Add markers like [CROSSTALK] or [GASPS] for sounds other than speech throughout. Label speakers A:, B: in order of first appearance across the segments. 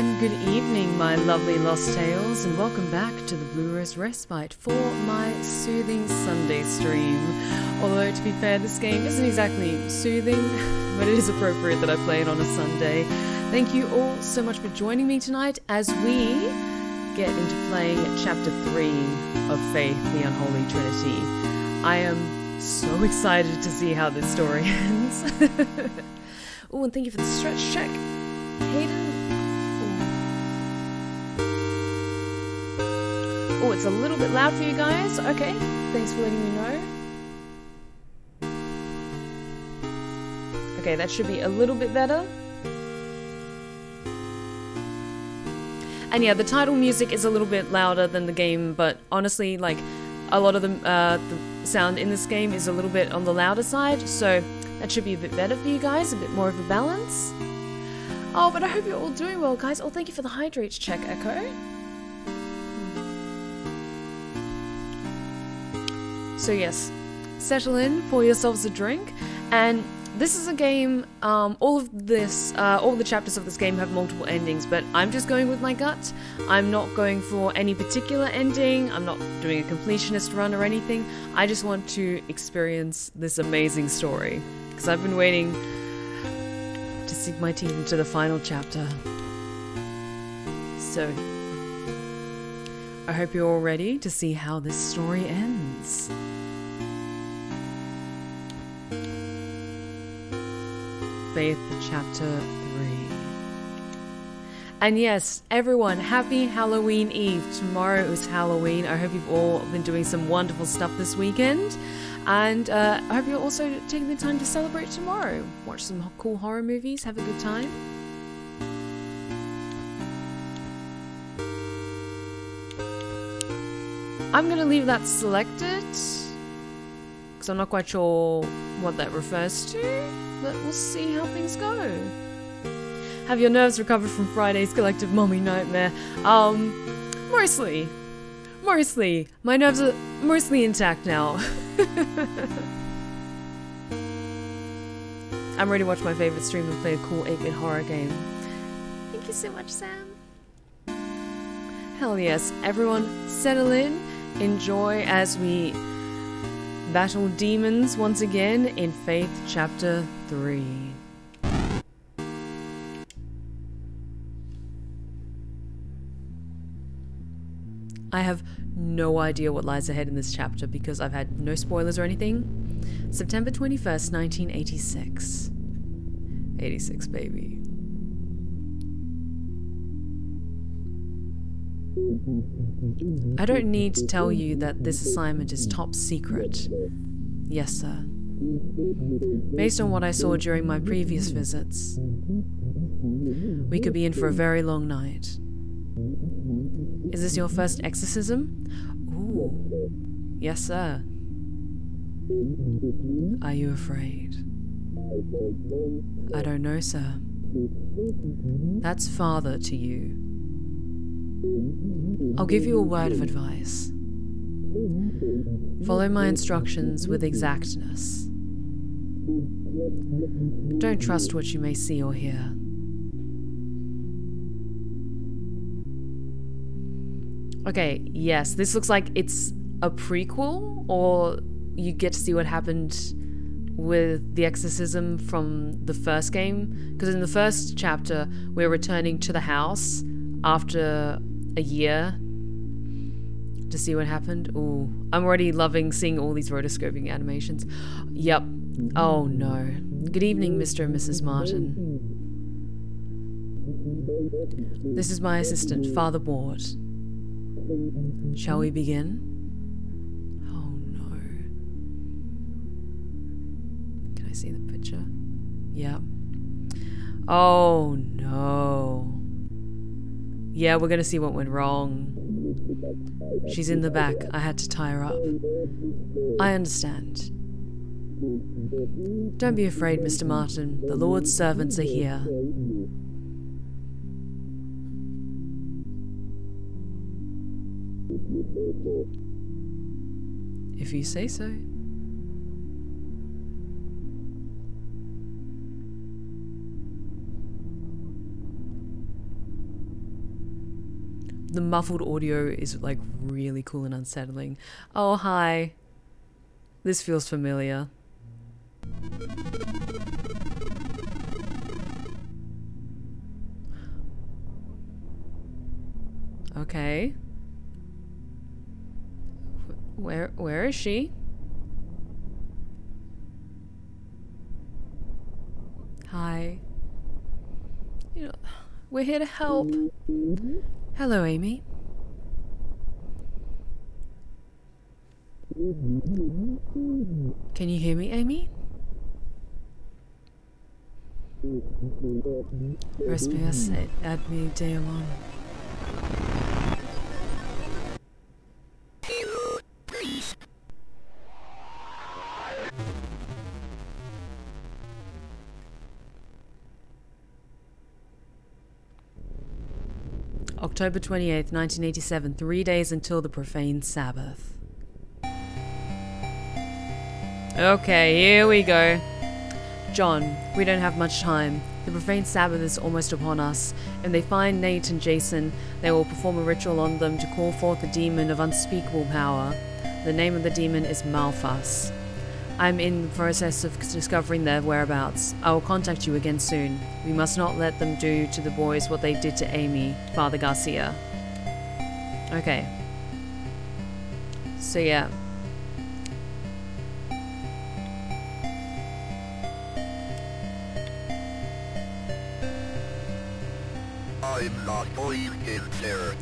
A: And good evening, my lovely Lost Tales, and welcome back to the Blue Rose Respite for my soothing Sunday stream. Although, to be fair, this game isn't exactly soothing, [LAUGHS] but it is appropriate that I play it on a Sunday. Thank you all so much for joining me tonight as we get into playing Chapter 3 of Faith, the Unholy Trinity. I am so [LAUGHS] excited to see how this story [LAUGHS] ends. oh, and thank you for the stretch check. Hayden Oh, it's a little bit loud for you guys. Okay, thanks for letting me know. Okay, that should be a little bit better. And yeah, the title music is a little bit louder than the game, but honestly, like, a lot of the, uh, the sound in this game is a little bit on the louder side, so that should be a bit better for you guys, a bit more of a balance. Oh, but I hope you're all doing well, guys. Oh, thank you for the hydrates check, Echo. So yes, settle in, pour yourselves a drink, and this is a game. Um, all of this, uh, all the chapters of this game have multiple endings, but I'm just going with my gut. I'm not going for any particular ending. I'm not doing a completionist run or anything. I just want to experience this amazing story because I've been waiting to sink my teeth into the final chapter. So. I hope you're all ready to see how this story ends. Faith, chapter 3. And yes, everyone, happy Halloween Eve. Tomorrow is Halloween. I hope you've all been doing some wonderful stuff this weekend. And uh, I hope you're also taking the time to celebrate tomorrow. Watch some cool horror movies, have a good time. I'm gonna leave that selected because I'm not quite sure what that refers to, but we'll see how things go. Have your nerves recovered from Friday's collective mommy nightmare? Um, mostly. Mostly. My nerves are mostly intact now. [LAUGHS] I'm ready to watch my favorite stream and play a cool 8-bit horror game. Thank you so much, Sam. Hell yes, everyone settle in enjoy as we battle demons once again in Faith chapter 3. I have no idea what lies ahead in this chapter because I've had no spoilers or anything. September 21st, 1986. 86, baby. I don't need to tell you that this assignment is top secret. Yes, sir. Based on what I saw during my previous visits, we could be in for a very long night. Is this your first exorcism? Ooh. Yes, sir. Are you afraid? I don't know, sir. That's father to you. I'll give you a word of advice. Follow my instructions with exactness. Don't trust what you may see or hear. Okay, yes, this looks like it's a prequel, or you get to see what happened with the exorcism from the first game. Because in the first chapter, we're returning to the house after a year to see what happened. Ooh, I'm already loving seeing all these rotoscoping animations. Yep. Oh no. Good evening, Mr. and Mrs. Martin. This is my assistant, Father Ward. Shall we begin? Oh no. Can I see the picture? Yep. Oh no. Yeah, we're gonna see what went wrong. She's in the back. I had to tie her up. I understand. Don't be afraid, Mr. Martin. The Lord's servants are here. If you say so. The muffled audio is like really cool and unsettling. Oh, hi. This feels familiar. Okay. Where where is she? Hi. You know, we're here to help. Hello, Amy. Can you hear me, Amy? Respiras ad me October 28th, 1987, three days until the profane Sabbath. Okay, here we go. John, we don't have much time. The profane Sabbath is almost upon us. If they find Nate and Jason, they will perform a ritual on them to call forth a demon of unspeakable power. The name of the demon is Malphas. I'm in the process of discovering their whereabouts. I will contact you again soon. We must not let them do to the boys what they did to Amy, Father Garcia. Okay. So yeah.
B: I'm not going in there.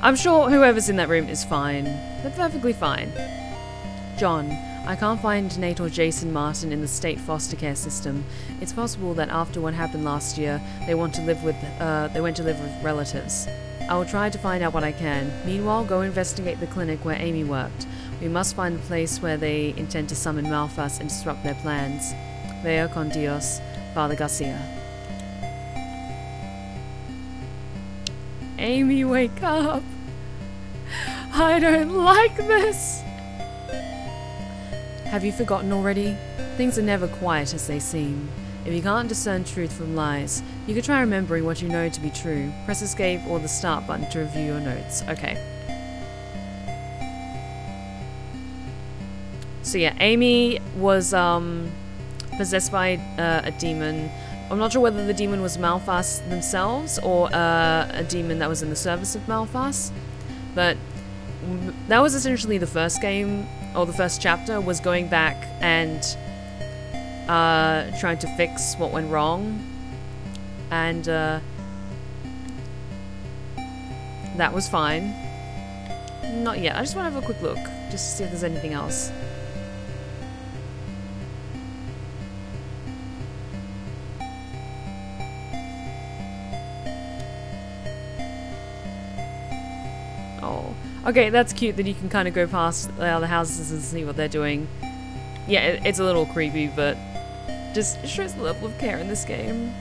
A: I'm sure whoever's in that room is fine. They're perfectly fine. John, I can't find Nate or Jason Martin in the state foster care system. It's possible that after what happened last year, they want to live with uh, they went to live with relatives. I will try to find out what I can. Meanwhile, go investigate the clinic where Amy worked. We must find the place where they intend to summon Malphas and disrupt their plans. Veo con Dios, Father Garcia. Amy, wake up! I don't like this! Have you forgotten already? Things are never quite as they seem. If you can't discern truth from lies, you could try remembering what you know to be true. Press escape or the start button to review your notes. Okay. So yeah, Amy was um, possessed by uh, a demon. I'm not sure whether the demon was Malphas themselves or uh, a demon that was in the service of Malphas, but that was essentially the first game or the first chapter was going back and uh, trying to fix what went wrong, and uh, that was fine. Not yet. I just want to have a quick look, just to see if there's anything else. Okay, that's cute that you can kind of go past the other houses and see what they're doing. Yeah, it, it's a little creepy, but just shows the level of care in this game.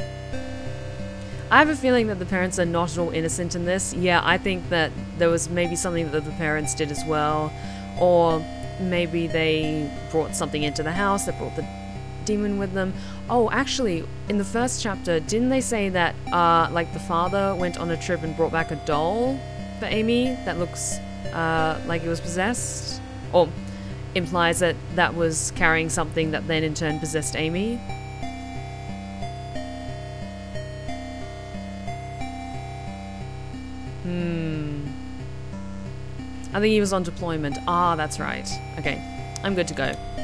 A: I have a feeling that the parents are not at all innocent in this. Yeah, I think that there was maybe something that the parents did as well, or maybe they brought something into the house, they brought the demon with them. Oh, actually, in the first chapter, didn't they say that, uh, like the father went on a trip and brought back a doll for Amy that looks, uh, like it was possessed? Or implies that that was carrying something that then in turn possessed Amy? Hmm. I think he was on deployment. Ah, that's right. Okay, I'm good to go.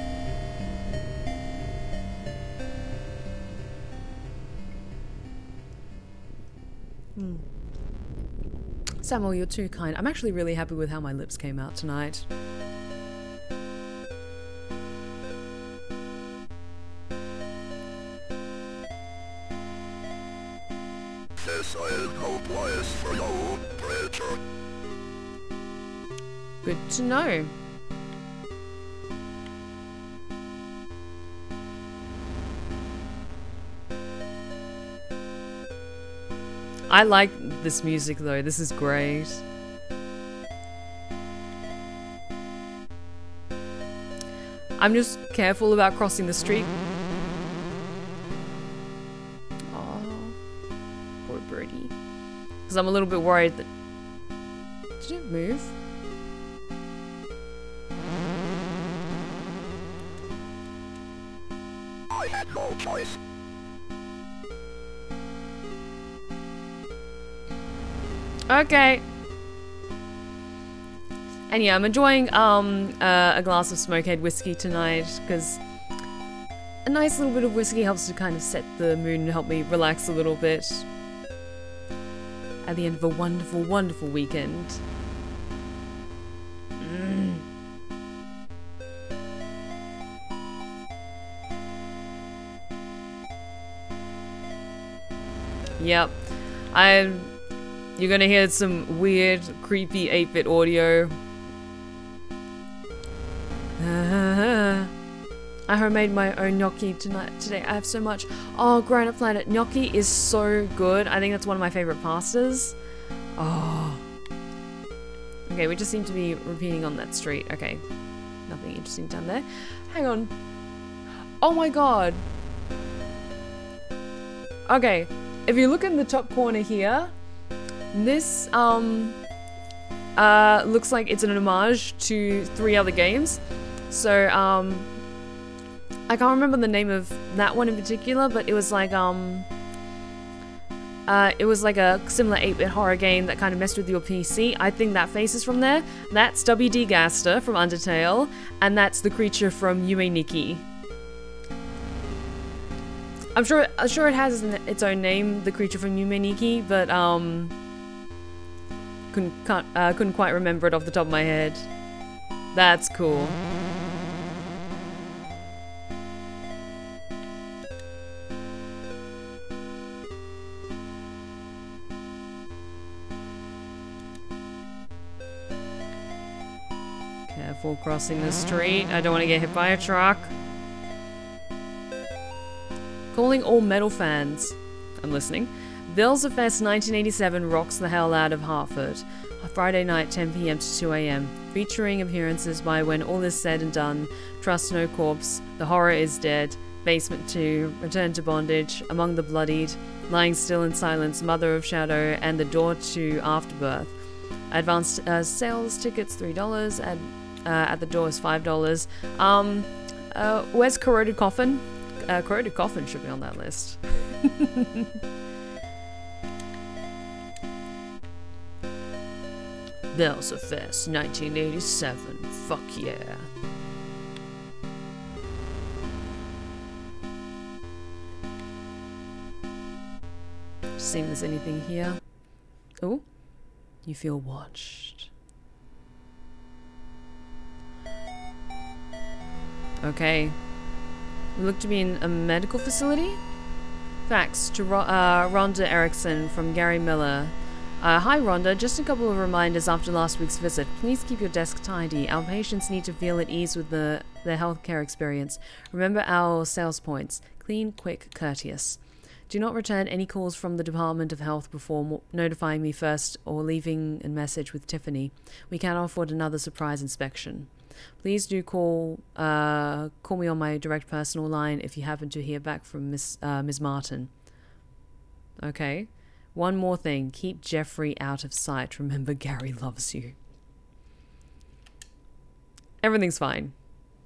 A: Samuel, you're too kind. I'm actually really happy with how my lips came out tonight.
B: This is no place for preacher.
A: Good to know. I like this music though, this is great. I'm just careful about crossing the street. Oh, poor birdie. Because I'm a little bit worried that... Did it move?
B: No choice.
A: Okay. And yeah, I'm enjoying um, uh, a glass of Smokehead whiskey tonight because a nice little bit of whiskey helps to kind of set the mood and help me relax a little bit at the end of a wonderful, wonderful weekend. Mm. Yep. I you're gonna hear some weird, creepy 8-bit audio. I homemade my own gnocchi tonight today. I have so much. Oh, Granite Planet gnocchi is so good. I think that's one of my favorite pastas. Oh. Okay, we just seem to be repeating on that street. Okay. Nothing interesting down there. Hang on. Oh my god. Okay. If you look in the top corner here, this um uh looks like it's an homage to three other games. So um I can't remember the name of that one in particular, but it was like um uh, it was like a similar 8-bit horror game that kind of messed with your PC. I think that face is from there. That's W.D. Gaster from Undertale, and that's the creature from Yume Nikki. I'm sure, I'm sure it has its own name, the creature from Yume Nikki, but um, couldn't can't, uh, couldn't quite remember it off the top of my head. That's cool. Careful crossing the street. I don't want to get hit by a truck. Calling all metal fans. I'm listening. Bills of Fest 1987 rocks the hell out of Hartford. Friday night, 10 pm to 2 am. Featuring appearances by When All Is Said and Done, Trust No Corpse, The Horror Is Dead, Basement 2, Return to Bondage, Among the Bloodied, Lying Still in Silence, Mother of Shadow, and The Door to Afterbirth. Advanced uh, sales tickets $3, at, uh, at the door is $5. Um, uh, where's Corroded Coffin? Uh, Corroded Coffin should be on that list. [LAUGHS] Bells of Fest 1987. Fuck yeah. See if there's anything here. Oh, you feel watched. Okay. We look to be in a medical facility? Fax to uh, Rhonda Erickson from Gary Miller. Uh, hi Rhonda, just a couple of reminders after last week's visit. Please keep your desk tidy. Our patients need to feel at ease with the, the healthcare experience. Remember our sales points. Clean, quick, courteous. Do not return any calls from the Department of Health before notifying me first or leaving a message with Tiffany. We cannot afford another surprise inspection. Please do call uh, call me on my direct personal line if you happen to hear back from Miss uh, Ms. Martin. Okay. One more thing. Keep Jeffrey out of sight. Remember, Gary loves you. Everything's fine.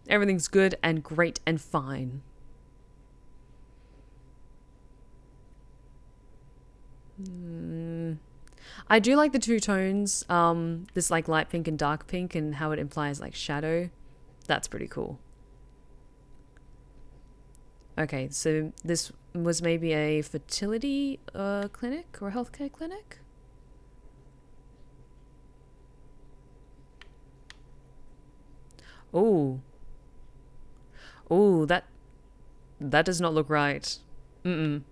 A: Everything's good and great and fine. Mm. I do like the two tones, um, this like light pink and dark pink and how it implies like shadow. That's pretty cool. Okay, so this was maybe a fertility uh, clinic or a healthcare clinic? Oh. Oh, that that does not look right. Mm-mm.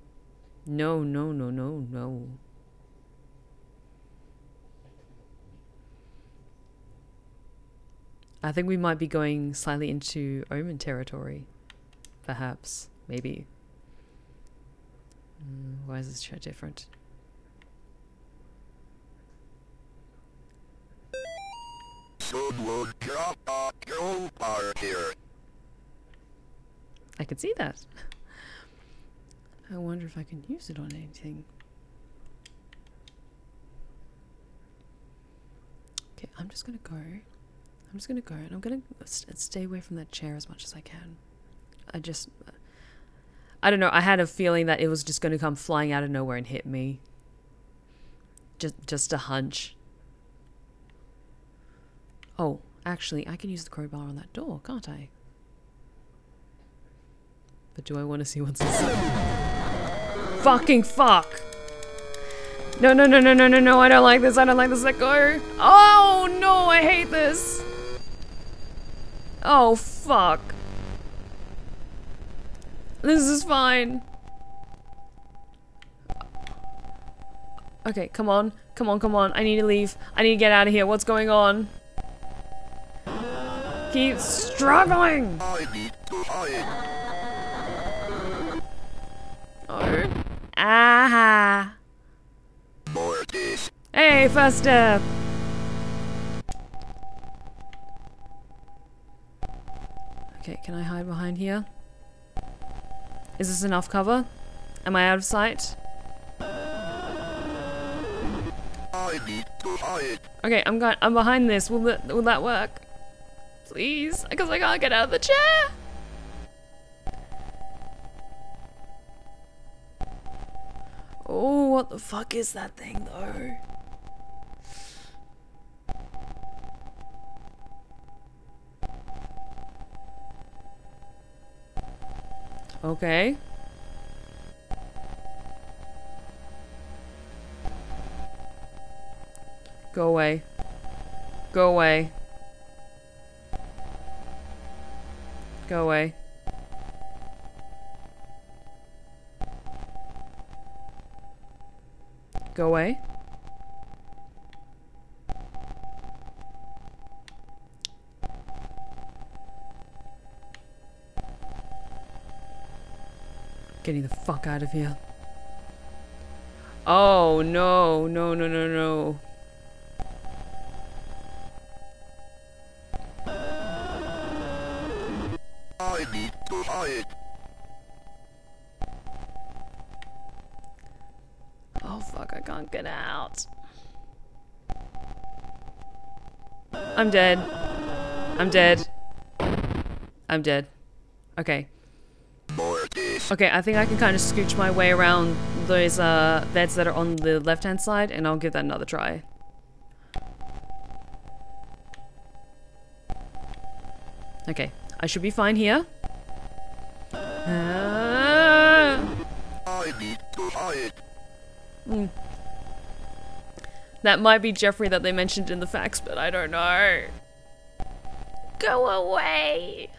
A: No, no, no, no, no. I think we might be going slightly into Omen territory. Perhaps. Maybe. Mm, why is this show different?
B: Soon will drop a drone bar here.
A: I can see that. I wonder if I can use it on anything. Okay, I'm just gonna go. I'm just gonna go and I'm gonna st- stay away from that chair as much as I can. I just. I don't know, I had a feeling that it was just gonna come flying out of nowhere and hit me. Just, just a hunch. Oh, actually, I can use the crowbar on that door, can't I? But do I want to see what's inside? Fucking fuck! No, no, no, no, no, no, no, I don't like this, I don't like this, let go! Oh, no, I hate this! Oh, fuck. This is fine. Okay, come on. Come on, come on. I need to leave. I need to get out of here. What's going on? Keep struggling! Oh. Ah. Hey, first step. Okay, can I hide behind here? Is this enough cover? Am I out of sight?
B: I need to hide.
A: Okay, I'm going. I'm behind this. Will that will that work? Please, because I can't get out of the chair. Oh, what the fuck is that thing though? Okay. Go away. Go away. Go away. Go away. Getting the fuck out of here. Oh no, no, no, no, no.
B: I need to hide.
A: Oh fuck, I can't get out. I'm dead. I'm dead. I'm dead. Okay. Okay, I think I can kind of scooch my way around those uh, beds that are on the left-hand side, and I'll give that another try. Okay, I should be fine here. Ah.
B: I need to hide.
A: That might be Jeffrey that they mentioned in the fax, but I don't know. Go away!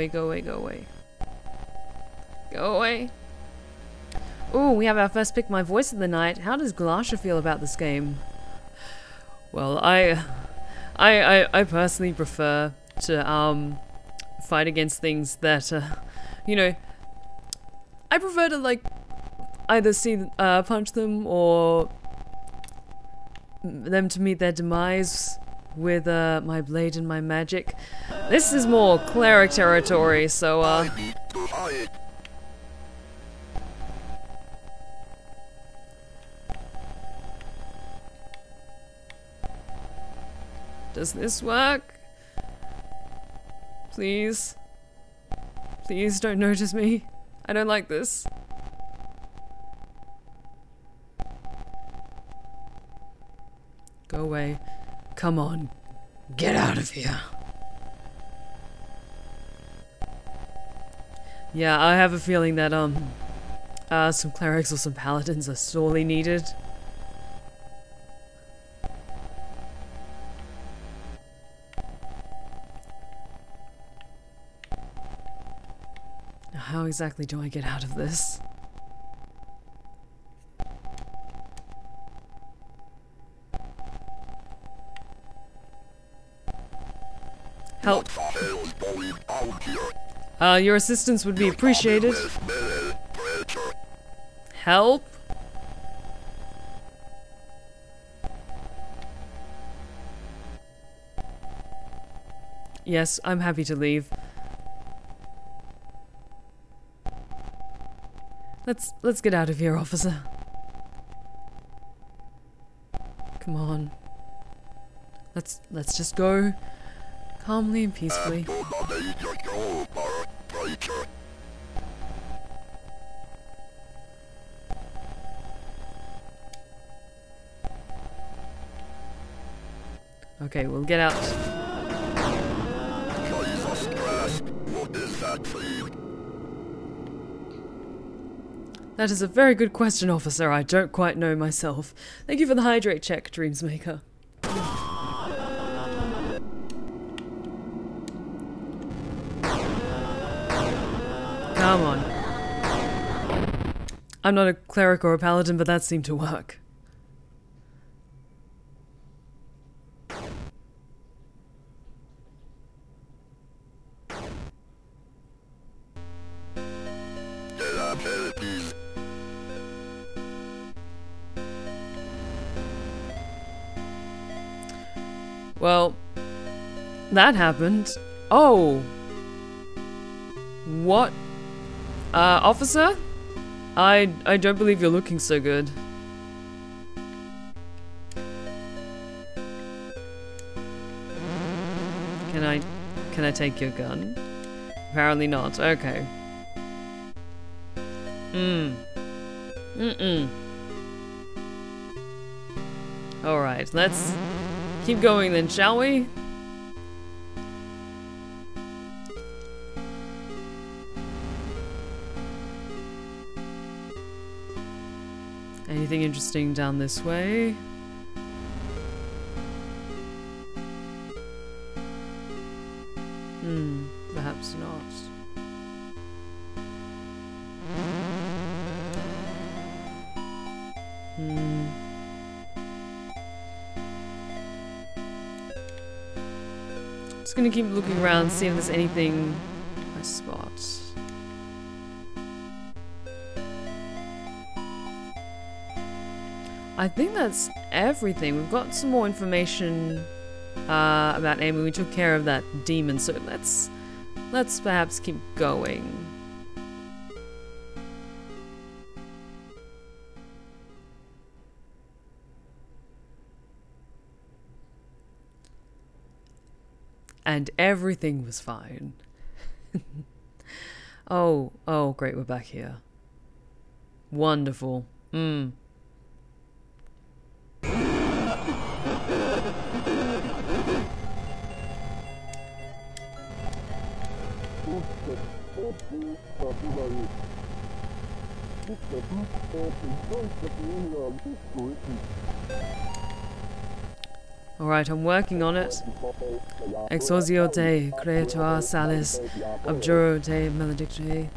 A: Away, go away, go away. Go away. Ooh, we have our first pick my voice of the night. How does Glasha feel about this game? Well, I, I, I, I personally prefer to um fight against things that, uh, you know, I prefer to like either see uh, punch them or them to meet their demise with uh, my blade and my magic. This is more cleric territory, so uh. Does this work? Please. Please don't notice me. I don't like this. Come on. Get out of here. Yeah, I have a feeling that, um, uh, some clerics or some paladins are sorely needed. How exactly do I get out of this? Uh, your assistance would be appreciated. Help? Yes, I'm happy to leave. Let's let's get out of here, officer. Come on. Let's let's just go calmly and peacefully. Okay, we'll get out.
B: That
A: is a very good question, officer. I don't quite know myself. Thank you for the hydrate check, Dreamsmaker. Come on. I'm not a cleric or a paladin, but that seemed to work. That happened. Oh. What? Uh, officer? I I don't believe you're looking so good. Can I can I take your gun? Apparently not. Okay. Hmm. Mm-mm. Alright, let's keep going then, shall we? Anything interesting down this way? Hmm, perhaps not. Hmm. Just gonna keep looking around, see if there's anything I spot. I think that's everything. We've got some more information uh, about Amy. We took care of that demon, so let's let's perhaps keep going. And everything was fine. [LAUGHS] oh, oh, great, we're back here. Wonderful. Mm. Alright, I'm working on it. Exorcio te creator salis, abjuro te maledicte.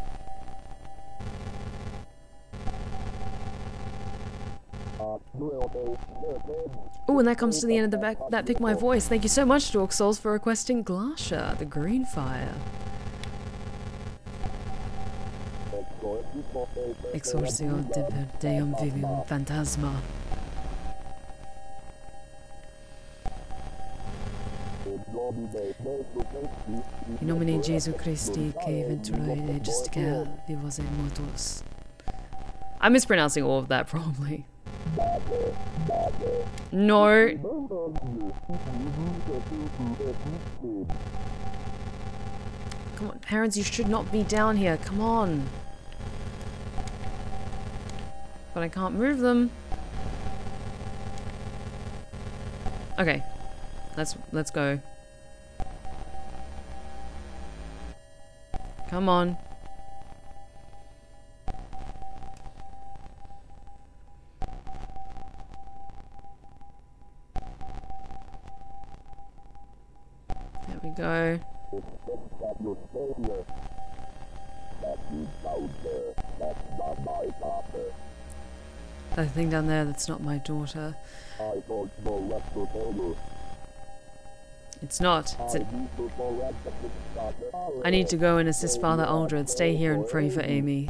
A: Oh, and that comes to the end of the back. That picked my voice. Thank you so much, Dork Souls, for requesting Glasha, the green fire. Exorcio de Deum Vivium Phantasma. In nomine Jesu Christi, que venturae justicia vivos et mortos. I'm mispronouncing all of that, [LAUGHS] probably. No. Come on, parents, you should not be down here. Come on. But I can't move them. Okay. Let's let's go. Come on. There we go. That thing down there, that's not my daughter. It's not. It's I need to go and assist Father Aldred. Stay here and pray for Amy.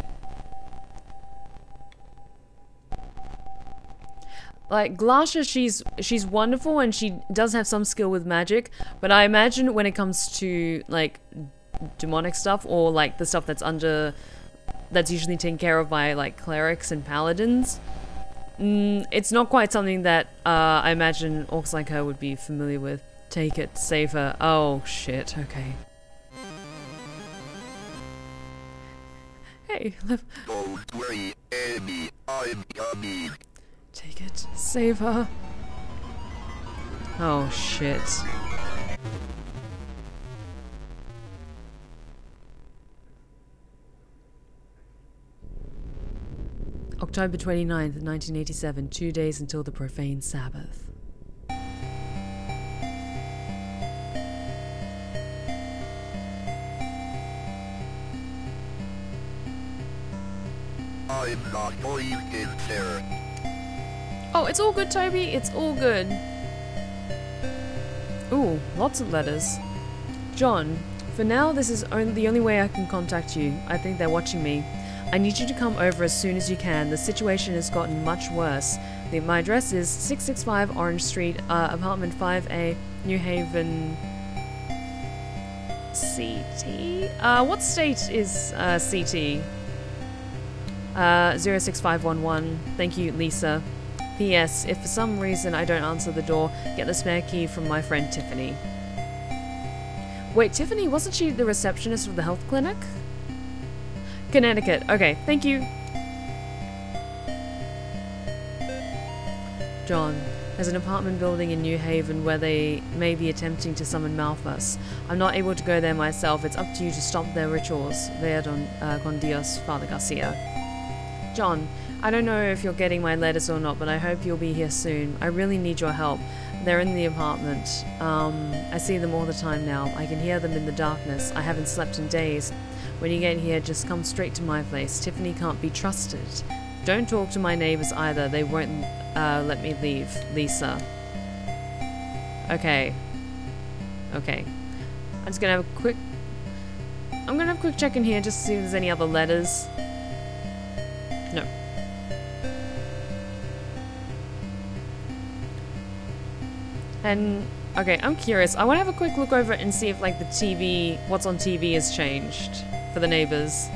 A: like Glasha, she's she's wonderful and she does have some skill with magic, but I imagine when it comes to like demonic stuff or like the stuff that's under that's usually taken care of by like clerics and paladins, mm, it's not quite something that uh, I imagine orcs like her would be familiar with. Take it, save her. Oh shit. Okay. Hey. [LAUGHS] Take it. Save her. Oh, shit. October 29th, 1987, two days until the profane Sabbath.
B: I'm not going in there.
A: Oh, it's all good, Toby. It's all good. Ooh, lots of letters. John, for now, this is on the only way I can contact you. I think they're watching me. I need you to come over as soon as you can. The situation has gotten much worse. The, my address is 665 Orange Street, uh, apartment 5A, New Haven, CT? Uh, what state is uh, CT? Uh, 06511. Thank you, Lisa. P.S. If for some reason I don't answer the door, get the spare key from my friend Tiffany. Wait, Tiffany, wasn't she the receptionist of the health clinic? Connecticut. Okay, thank you. John, there's an apartment building in New Haven where they may be attempting to summon Malphas. I'm not able to go there myself. It's up to you to stop their rituals. Vea don, uh, con Dios, Father Garcia. John, I don't know if you're getting my letters or not, but I hope you'll be here soon. I really need your help. They're in the apartment. Um, I see them all the time now. I can hear them in the darkness. I haven't slept in days. When you get here, just come straight to my place. Tiffany can't be trusted. Don't talk to my neighbors either. They won't uh, let me leave. Lisa. Okay. Okay. I'm just gonna have a quick... I'm gonna have a quick check in here just to see if there's any other letters. No. And okay, I'm curious. I want to have a quick look over and see if like the TV, what's on TV has changed for the neighbors.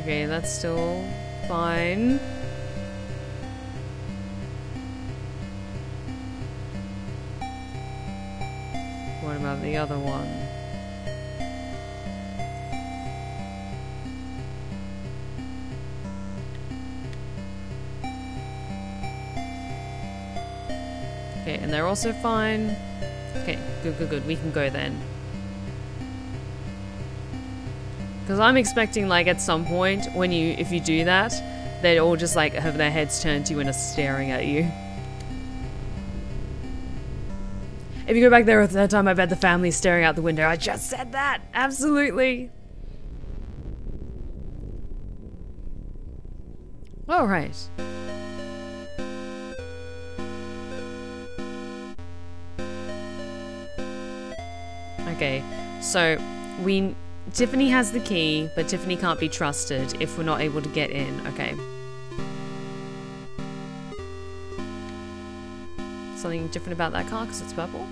A: Okay, that's still fine. What about the other one? Okay, and they're also fine. Okay, good, good, good. We can go then. Because I'm expecting, like, at some point, when you, if you do that, they'd all just, like, have their heads turned to you and are staring at you. If you go back there at that time, I bet the family's staring out the window. I just said that! Absolutely! Alright. Okay, so we Tiffany has the key, but Tiffany can't be trusted if we're not able to get in. Okay. Something different about that car because it's purple?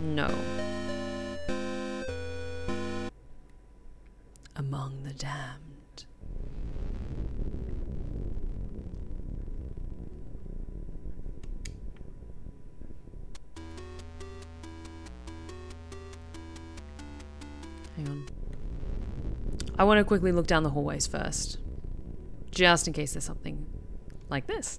A: No. Among the damned. Hang on. I want to quickly look down the hallways first. Just in case there's something like this.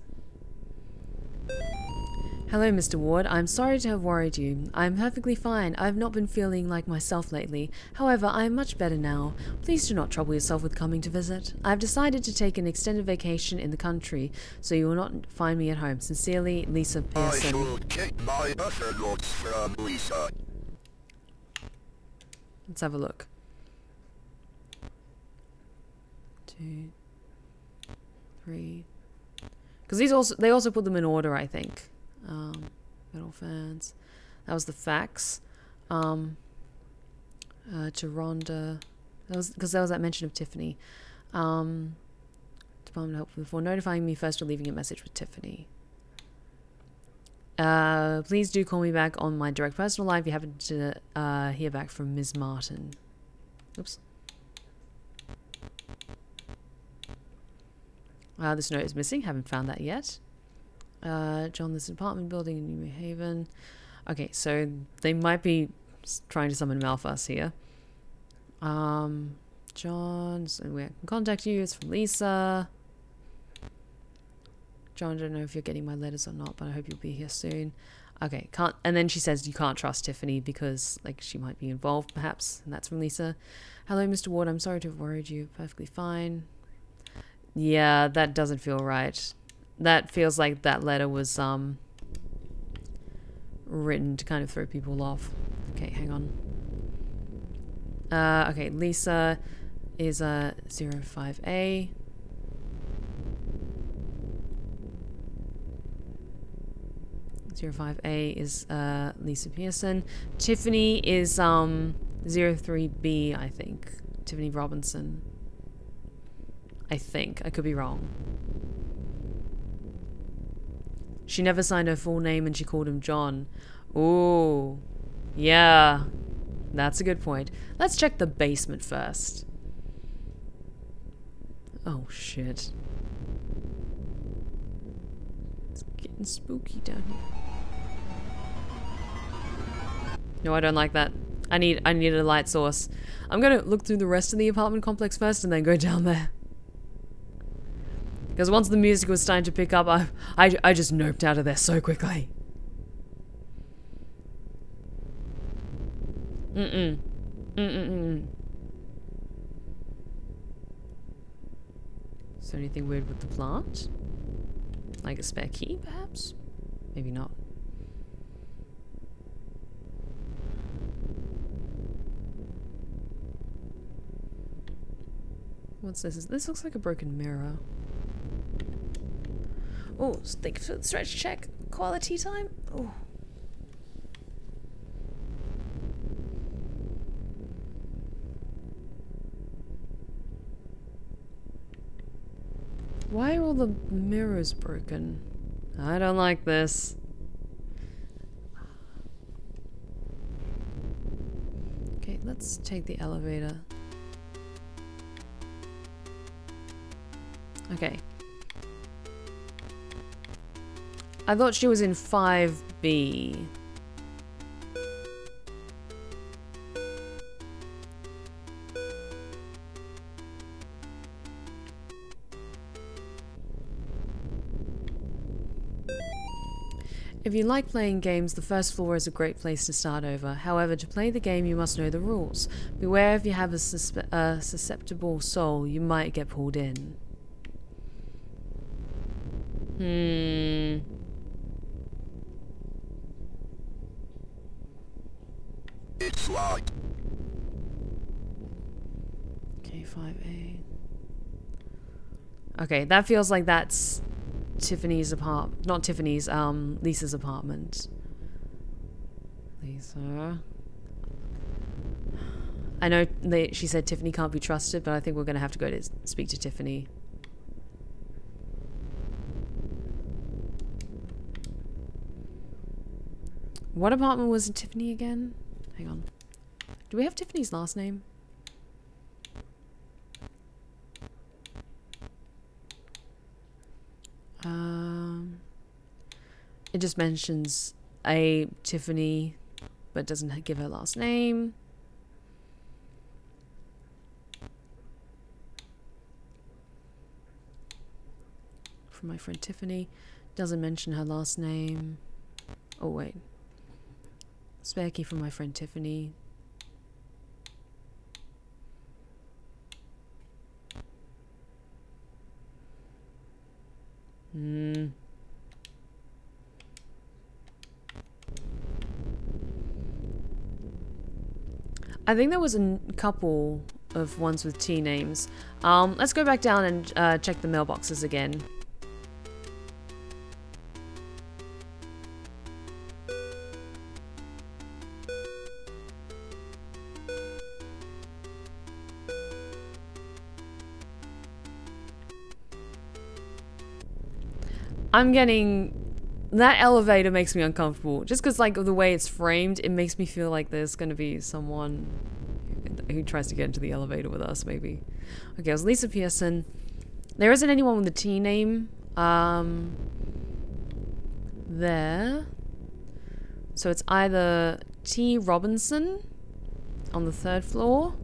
A: Hello, Mr. Ward. I'm sorry to have worried you. I'm perfectly fine. I've not been feeling like myself lately. However, I am much better now. Please do not trouble yourself with coming to visit. I've decided to take an extended vacation in the country, so you will not find me at home. Sincerely, Lisa
B: I
A: Pearson.
B: should get my notes from Lisa.
A: Let's have a look. Two, three. Because these also they also put them in order, I think. Um, metal fans. That was the fax. Um, uh, to Rhonda. That was because there was that mention of Tiffany. Um, Department Help before notifying me first or leaving a message with Tiffany. Uh, please do call me back on my direct personal line if you happen to uh, hear back from Ms. Martin. Oops. Uh, this note is missing. Haven't found that yet. Uh, John, this apartment building in New Haven. Okay, so they might be trying to summon Malphas here. Um, John, so we can contact you. It's from Lisa. John, I don't know if you're getting my letters or not, but I hope you'll be here soon. Okay, can't. And then she says you can't trust Tiffany because, like, she might be involved, perhaps. And that's from Lisa. Hello, Mr. Ward. I'm sorry to have worried you. Perfectly fine. Yeah, that doesn't feel right. That feels like that letter was um written to kind of throw people off. Okay, hang on. Uh, okay, Lisa is a uh, 05A. Zero five A is uh, Lisa Pearson. Tiffany is um zero three B, I think. Tiffany Robinson. I think. I could be wrong. She never signed her full name and she called him John. Ooh. Yeah. That's a good point. Let's check the basement first. Oh, shit. It's getting spooky down here. No, I don't like that. I need I need a light source. I'm gonna look through the rest of the apartment complex first and then go down there. Because once the music was starting to pick up, I, I, I just noped out of there so quickly. Mm-mm. Mm-mm-mm. Is there anything weird with the plant? Like a spare key, perhaps? Maybe not. What's this? This looks like a broken mirror. Oh, think for stretch check. Quality time. Oh. Why are all the mirrors broken? I don't like this. Okay, let's take the elevator. Okay. I thought she was in 5B. If you like playing games, the first floor is a great place to start over. However, to play the game, you must know the rules. Beware if you have a, a susceptible soul, you might get pulled in. Hmm.
B: It's locked.
A: K5A. Okay, that feels like that's Tiffany's apartment. Not Tiffany's, um, Lisa's apartment. Lisa. I know they, she said Tiffany can't be trusted, but I think we're going to have to go to speak to Tiffany. What apartment was Tiffany again? Hang on. Do we have Tiffany's last name? Um, it just mentions a Tiffany, but doesn't give her last name. From my friend Tiffany, doesn't mention her last name. Oh wait, spare key from my friend Tiffany. Hmm. I think there was a couple of ones with T names. Um, let's go back down and uh, check the mailboxes again. I'm getting that elevator makes me uncomfortable. Just because like the way it's framed it makes me feel like there's going to be someone who tries to get into the elevator with us maybe. Okay it was lisa pearson. There isn't anyone with a t name um there. So it's either t robinson on the third floor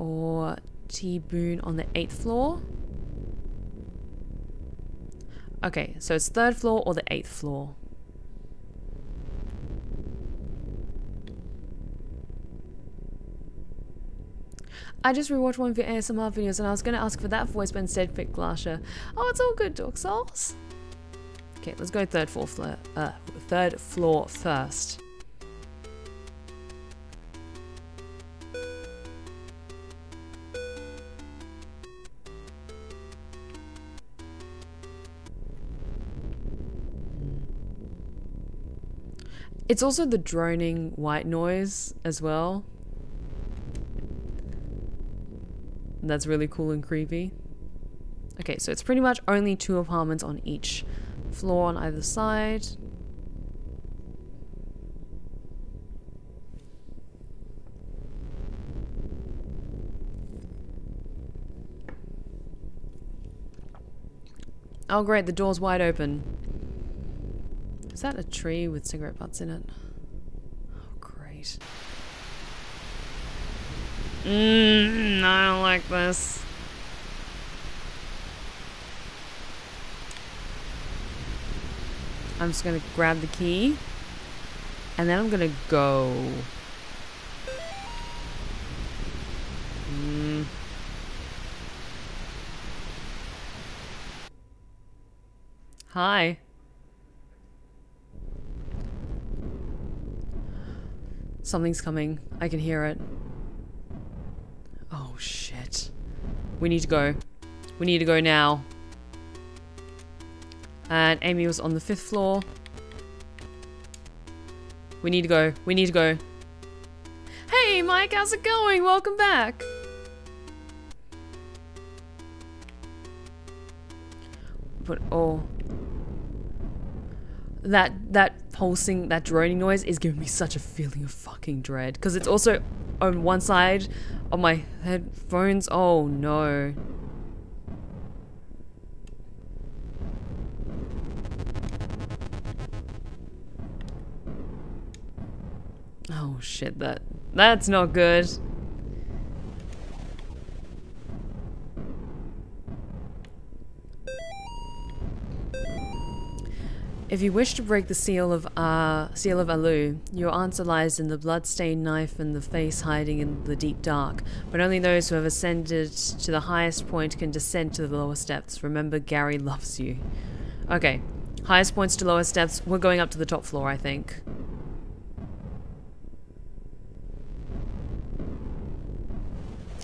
A: or t boone on the eighth floor Okay, so it's third floor or the eighth floor. I just rewatched one of your ASMR videos and I was going to ask for that voice but instead picked Glasha. Oh, it's all good, Dorksouls. Okay, let's go third floor uh, third floor first. It's also the droning white noise as well. That's really cool and creepy. Okay, so it's pretty much only two apartments on each floor on either side. Oh great, the door's wide open. Is that a tree with cigarette butts in it? Oh, great. Mmm, I don't like this. I'm just gonna grab the key. And then I'm gonna go. Mm. Hi. Something's coming. I can hear it. Oh, shit. We need to go. We need to go now. And Amy was on the fifth floor. We need to go. We need to go. Hey, Mike, how's it going? Welcome back. But, oh. That, that pulsing, that droning noise is giving me such a feeling of fucking dread. Because it's also on one side of my headphones. Oh no. Oh shit, that that's not good. If you wish to break the seal of uh, seal of Alu, your answer lies in the blood-stained knife and the face hiding in the deep dark. But only those who have ascended to the highest point can descend to the lowest depths. Remember, Gary loves you. Okay, highest points to lowest depths. We're going up to the top floor, I think.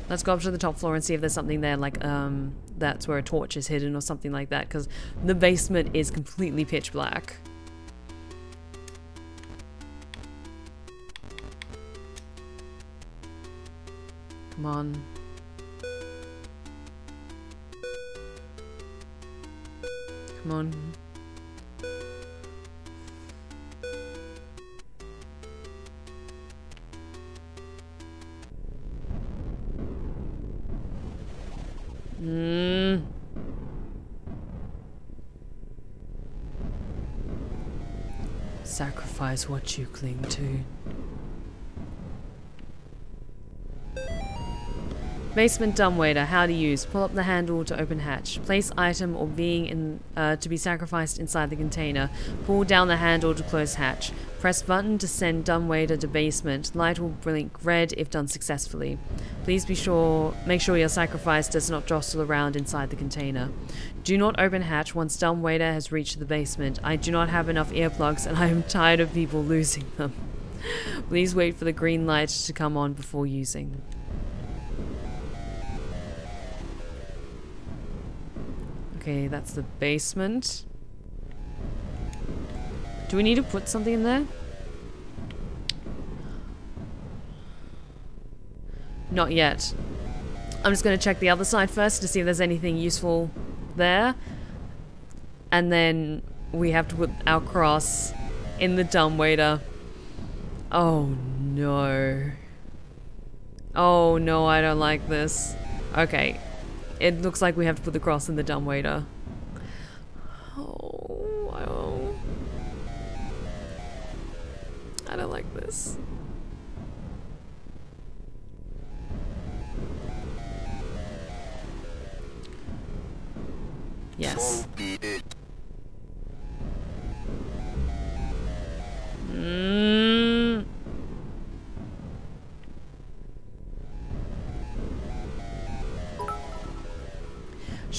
A: Let's go up to the top floor and see if there's something there, like um, that's where a torch is hidden or something like that because the basement is completely pitch black. Come on. Come on. Mm. Sacrifice what you cling to. Basement dumbwaiter, how to use. Pull up the handle to open hatch. Place item or being in uh, to be sacrificed inside the container. Pull down the handle to close hatch. Press button to send dumbwaiter to basement. Light will blink red if done successfully. Please be sure, make sure your sacrifice does not jostle around inside the container. Do not open hatch once dumbwaiter has reached the basement. I do not have enough earplugs and I am tired of people losing them. [LAUGHS] Please wait for the green light to come on before using. Okay, that's the basement. Do we need to put something in there? Not yet. I'm just going to check the other side first to see if there's anything useful there. And then we have to put our cross in the dumbwaiter. Oh no. Oh no, I don't like this. Okay. It looks like we have to put the cross in the dumbwaiter. Like this. Yes.
B: So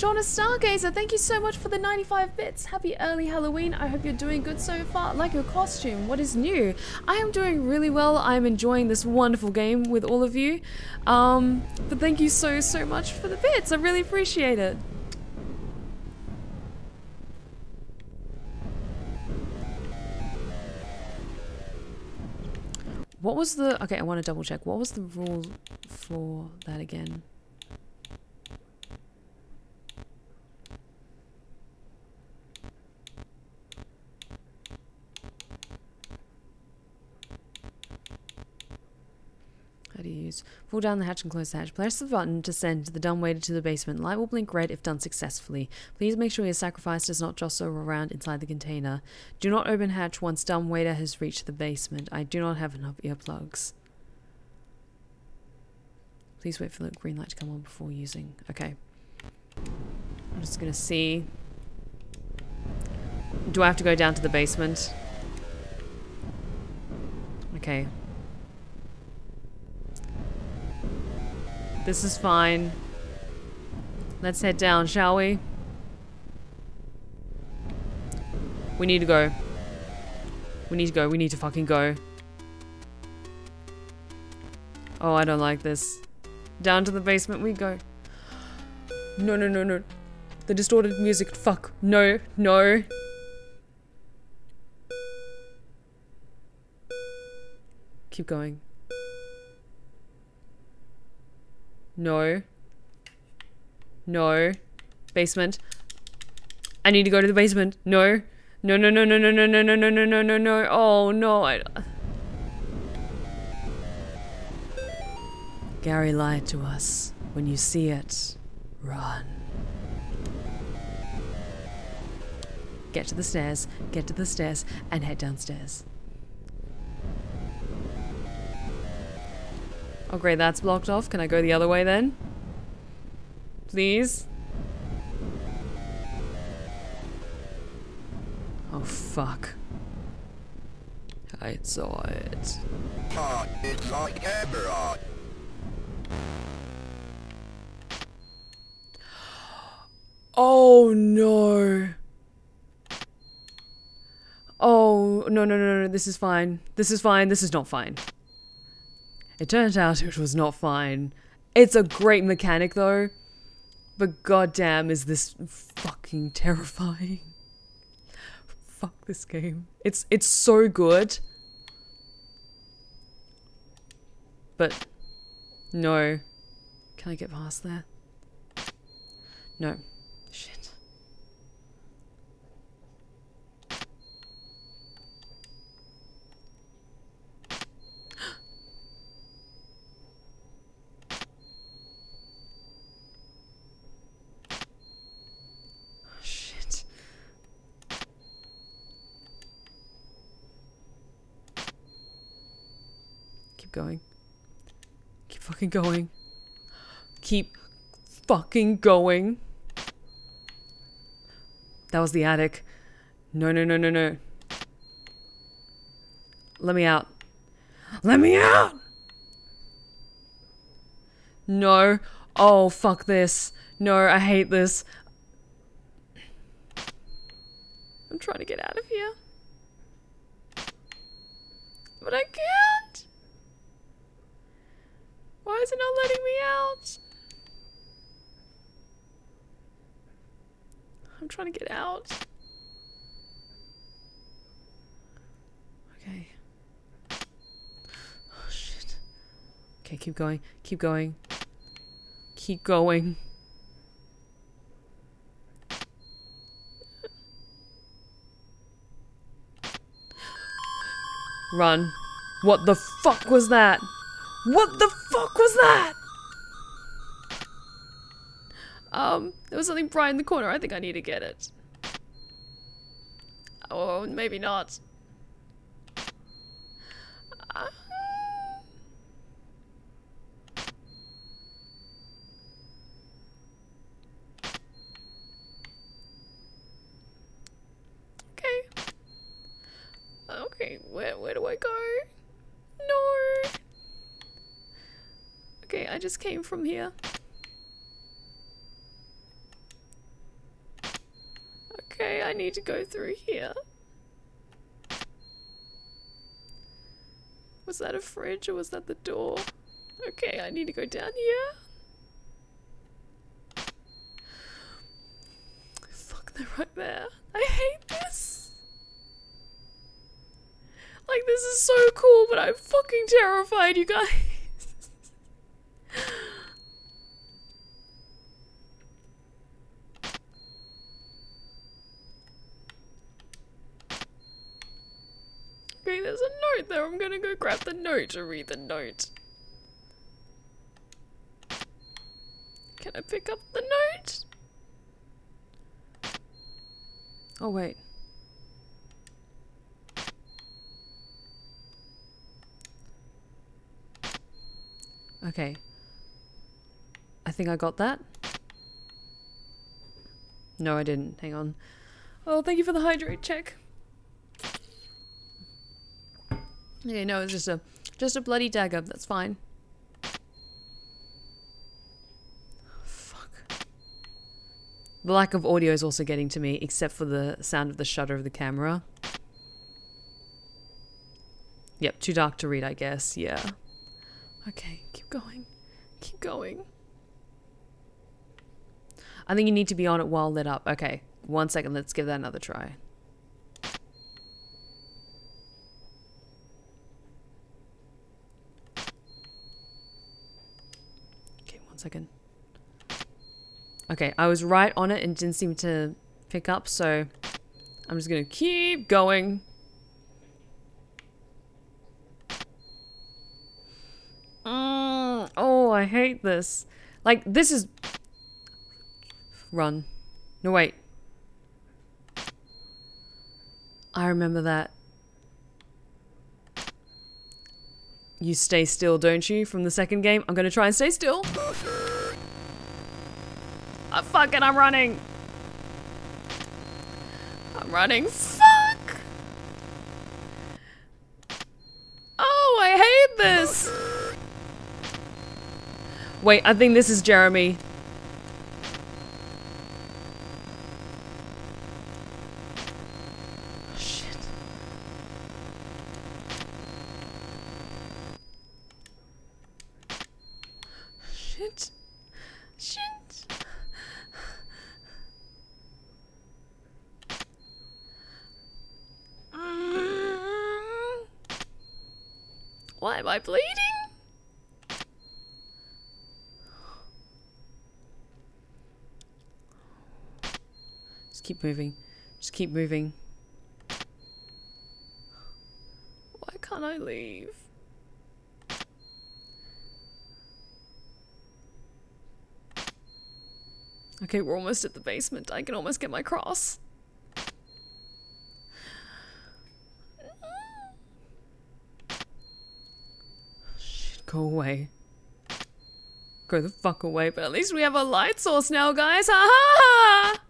A: Shauna Stargazer, thank you so much for the 95 bits. Happy early Halloween. I hope you're doing good so far. Like your costume, what is new? I am doing really well. I'm enjoying this wonderful game with all of you. Um, but thank you so, so much for the bits. I really appreciate it. What was the... Okay, I want to double check. What was the rule for that again? How use? Pull down the hatch and close the hatch. Press the button to send the dumbwaiter to the basement. Light will blink red if done successfully. Please make sure your sacrifice does not jostle around inside the container. Do not open hatch once dumbwaiter has reached the basement. I do not have enough earplugs. Please wait for the green light to come on before using. Okay. I'm just gonna see. Do I have to go down to the basement? Okay. This is fine. Let's head down, shall we? We need to go. We need to go. We need to fucking go. Oh, I don't like this. Down to the basement we go. No, no, no, no. The distorted music. Fuck. No, no. Keep going. No. No. Basement. I need to go to the basement. No. No, no, no, no, no, no, no, no, no, no, no, no, no. Oh, no. I... Gary lied to us. When you see it, run. Get to the stairs, get to the stairs, and head downstairs. Oh great, that's blocked off. Can I go the other way then? Please? Oh fuck. I saw it.
B: Ah, it's like.
A: Oh no. Oh, no, no, no, no, this is fine. This is fine. This is not fine. It turned out it was not fine. It's a great mechanic though. But goddamn is this fucking terrifying. [LAUGHS] Fuck this game. It's it's so good. But no. Can I get past there? No. Shit. Shit. Keep going. Keep fucking going. Keep fucking going. That was the attic. No, no, no, no, no. Let me out. Let me out! No. Oh, fuck this. No, I hate this. I'm trying to get out of here. But I can't. Why is it not letting me out? I'm trying to get out. Okay. Oh shit. Okay, keep going. Keep going. Keep going. Run. What the fuck was that? What the fuck was that? Um, there was something bright in the corner. I think I need to get it. Oh, maybe not. Uh, Okay. Okay, where, where do I go? No! Okay, I just came from here. Okay, I need to go through here. Was that a fridge or was that the door? Okay, I need to go down here. Fuck, they're right there. I hate this. Like, this is so cool, but I'm fucking terrified, you guys. Okay, there's a note there. I'm gonna go grab the note to read the note. Can I pick up the note? Oh, wait. Okay. I think I got that. No, I didn't. Hang on. Oh, thank you for the hydrate check. Okay, no, it's just a just a bloody dagger. That's fine. Fuck. The lack of audio is also getting to me, except for the sound of the shutter of the camera. Yep, too dark to read, I guess. Yeah. Okay, keep going. Keep going. I think you need to be on it while lit up. Okay, one second. Let's give that another try. Okay, one second. Okay, I was right on it and didn't seem to pick up, so I'm just gonna keep going. Mm, oh, I hate this. Like, this is... Run. No, wait. I remember that. You stay still, don't you, from the second game? I'm gonna try and stay still. Uh, fuck it, I'm running. I'm running. Fuck! Oh, I hate this! Wait, I think this is Jeremy. Shit. Shit. Shit. Mm. Why am I bleeding? Just moving. Just keep moving. Why can't I leave? Okay, we're almost at the basement. I can almost get my cross. Shit, go away. Go the fuck away, but at least we have a light source now, guys. Ha ha ha ha!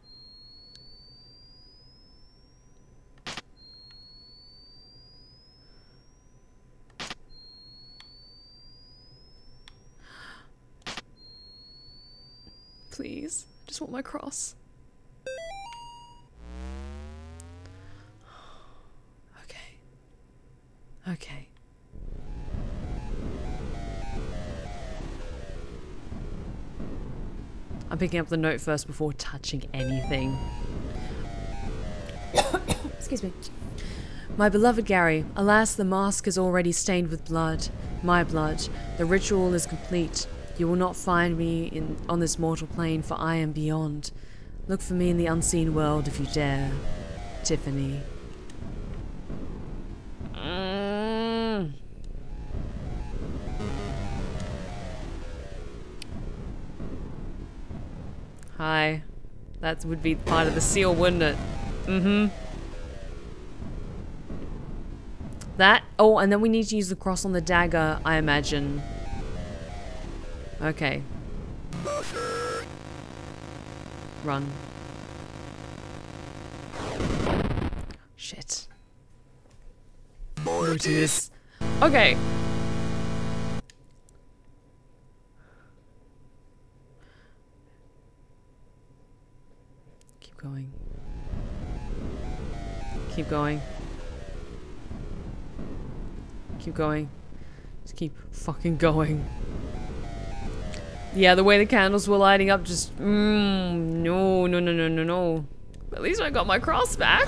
A: Please. I just want my cross. [SIGHS] Okay. Okay. I'm picking up the note first before touching anything. [COUGHS] Excuse me. My beloved Gary, alas, the mask is already stained with blood. My blood. The ritual is complete. You will not find me in on this mortal plane, for I am beyond. Look for me in the unseen world if you dare. Tiffany. Mm. Hi. That would be part of the seal, wouldn't it? Mm-hmm. That. Oh, and then we need to use the cross on the dagger, I imagine. Okay. Run. Shit. Mortis. Okay. Keep going. Keep going. Keep going. Just keep fucking going. Yeah, the way the candles were lighting up just... Mmm, no, no, no, no, no, no. At least I got my cross back.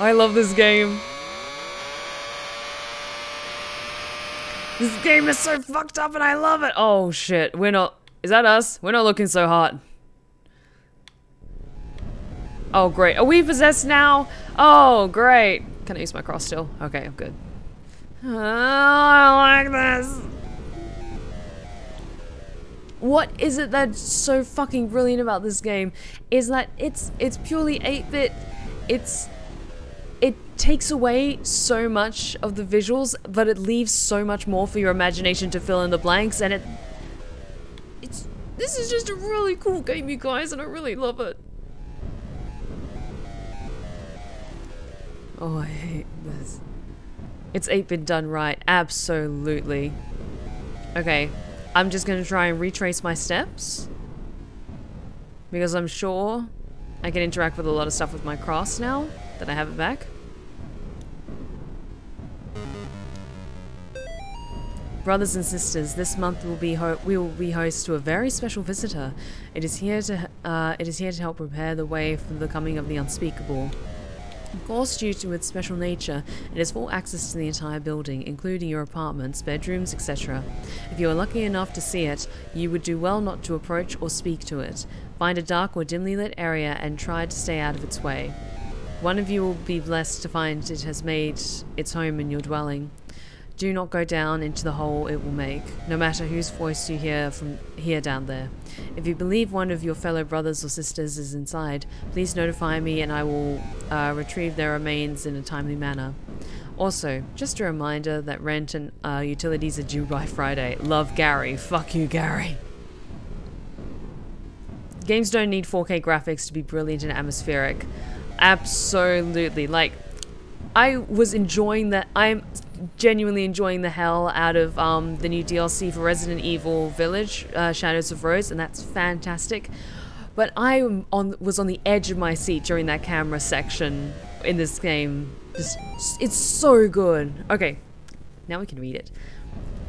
A: I love this game. This game is so fucked up and I love it. Oh shit, we're not... Is that us? We're not looking so hot. Oh great, are we possessed now? Oh great. Can I use my cross still? Okay, I'm good. Oh, I like this. What is it that's so fucking brilliant about this game? Is that it's it's purely 8-bit. It's it takes away so much of the visuals, but it leaves so much more for your imagination to fill in the blanks, and it... It's... This is just a really cool game, you guys, and I really love it. Oh, I hate this. It's 8-bit done right, absolutely. Okay, I'm just gonna try and retrace my steps. Because I'm sure I can interact with a lot of stuff with my cross now that I have it back. Brothers and sisters, this month will be we will be host to a very special visitor. It is here to uh, it is here to help prepare the way for the coming of the unspeakable. Of course, due to its special nature, it has full access to the entire building, including your apartments, bedrooms, etc. If you are lucky enough to see it, you would do well not to approach or speak to it. Find a dark or dimly lit area and try to stay out of its way. One of you will be blessed to find it has made its home in your dwelling. Do not go down into the hole it will make, no matter whose voice you hear from here down there. If you believe one of your fellow brothers or sisters is inside, please notify me and I will uh, retrieve their remains in a timely manner. Also, just a reminder that rent and uh, utilities are due by Friday. Love Gary. Fuck you, Gary. Games don't need 4K graphics to be brilliant and atmospheric. Absolutely. Like, I was enjoying that. I'm genuinely enjoying the hell out of um, the new DLC for Resident Evil Village, uh, Shadows of Rose, and that's fantastic. But I on, was on the edge of my seat during that camera section in this game. Just, it's so good. Okay, now we can read it.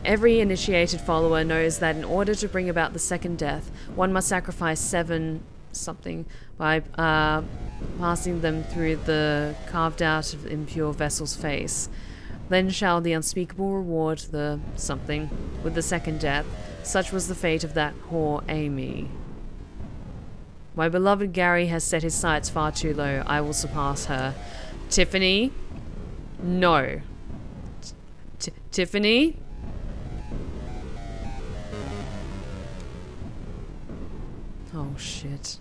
A: Every initiated follower knows that in order to bring about the second death, one must sacrifice seven something by uh, passing them through the carved out of impure vessel's face. Then shall the unspeakable reward the something with the second death. Such was the fate of that whore Amy. My beloved Gary has set his sights far too low. I will surpass her. Tiffany? No. T Tiffany? Oh shit.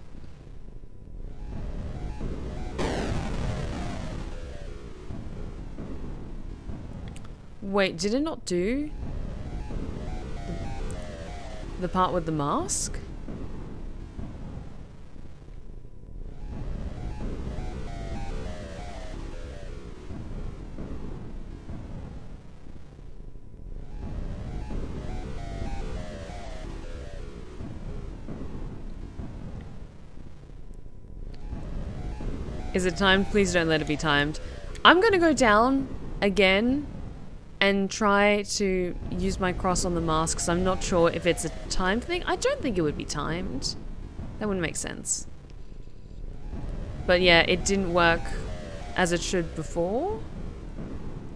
A: Wait, did it not do the part with the mask? Is it timed? Please don't let it be timed. I'm gonna go down again and try to use my cross on the mask because I'm not sure if it's a timed thing. I don't think it would be timed. That wouldn't make sense. But yeah, it didn't work as it should before.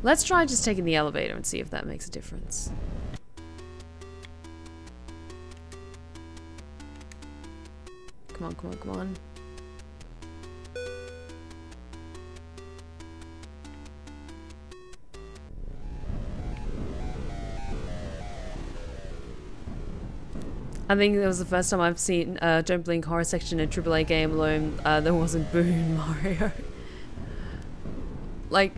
A: Let's try just taking the elevator and see if that makes a difference. Come on, come on, come on. I think that was the first time I've seen uh, Don't Blink horror section in a AAA game alone. Uh, there wasn't Boon [LAUGHS] Mario. like,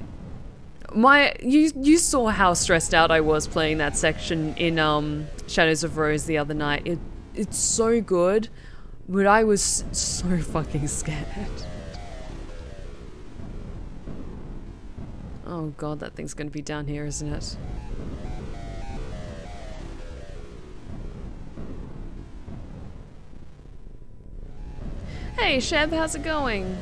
A: my you you saw how stressed out I was playing that section in um, Shadows of Rose the other night. It it's so good, but I was so [LAUGHS] fucking scared. Oh god, that thing's gonna be down here, isn't it? Hey, Sheb, how's it going?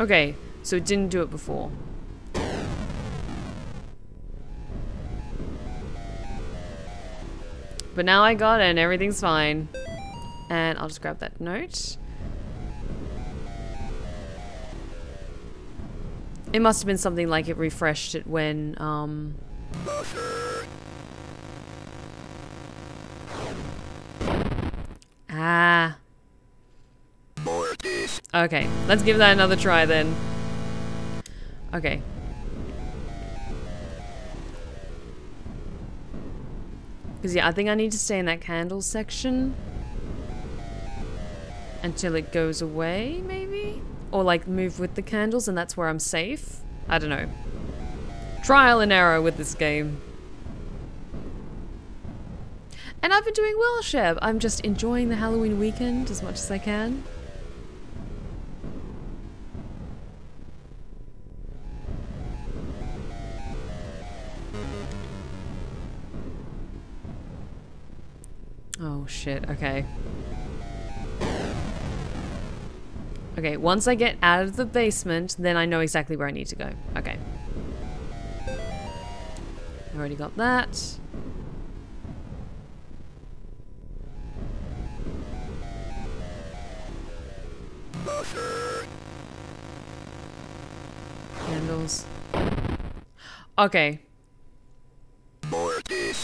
A: Okay, so it didn't do it before. But now I got it and everything's fine. And I'll just grab that note. It must have been something like it refreshed it when, um... Ah. Okay, let's give that another try then. Okay. Because yeah, I think I need to stay in that candle section. Until it goes away, maybe? Or like move with the candles and that's where I'm safe? I don't know. Trial and error with this game. And I've been doing well, Sheb. I'm just enjoying the Halloween weekend as much as I can. Oh shit, okay. Okay, once I get out of the basement, then I know exactly where I need to go. Okay. Already got that. Candles. Okay.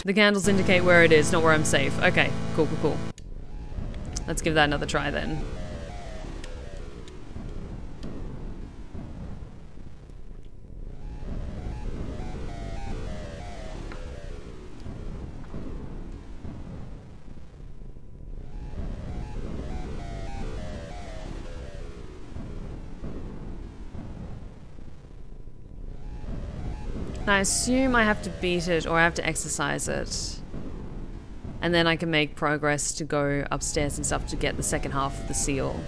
A: The candles indicate where it is, not where I'm safe. Okay, cool, cool, cool. Let's give that another try then. I assume I have to beat it or I have to exercise it. And then I can make progress to go upstairs and stuff to get the second half of the seal.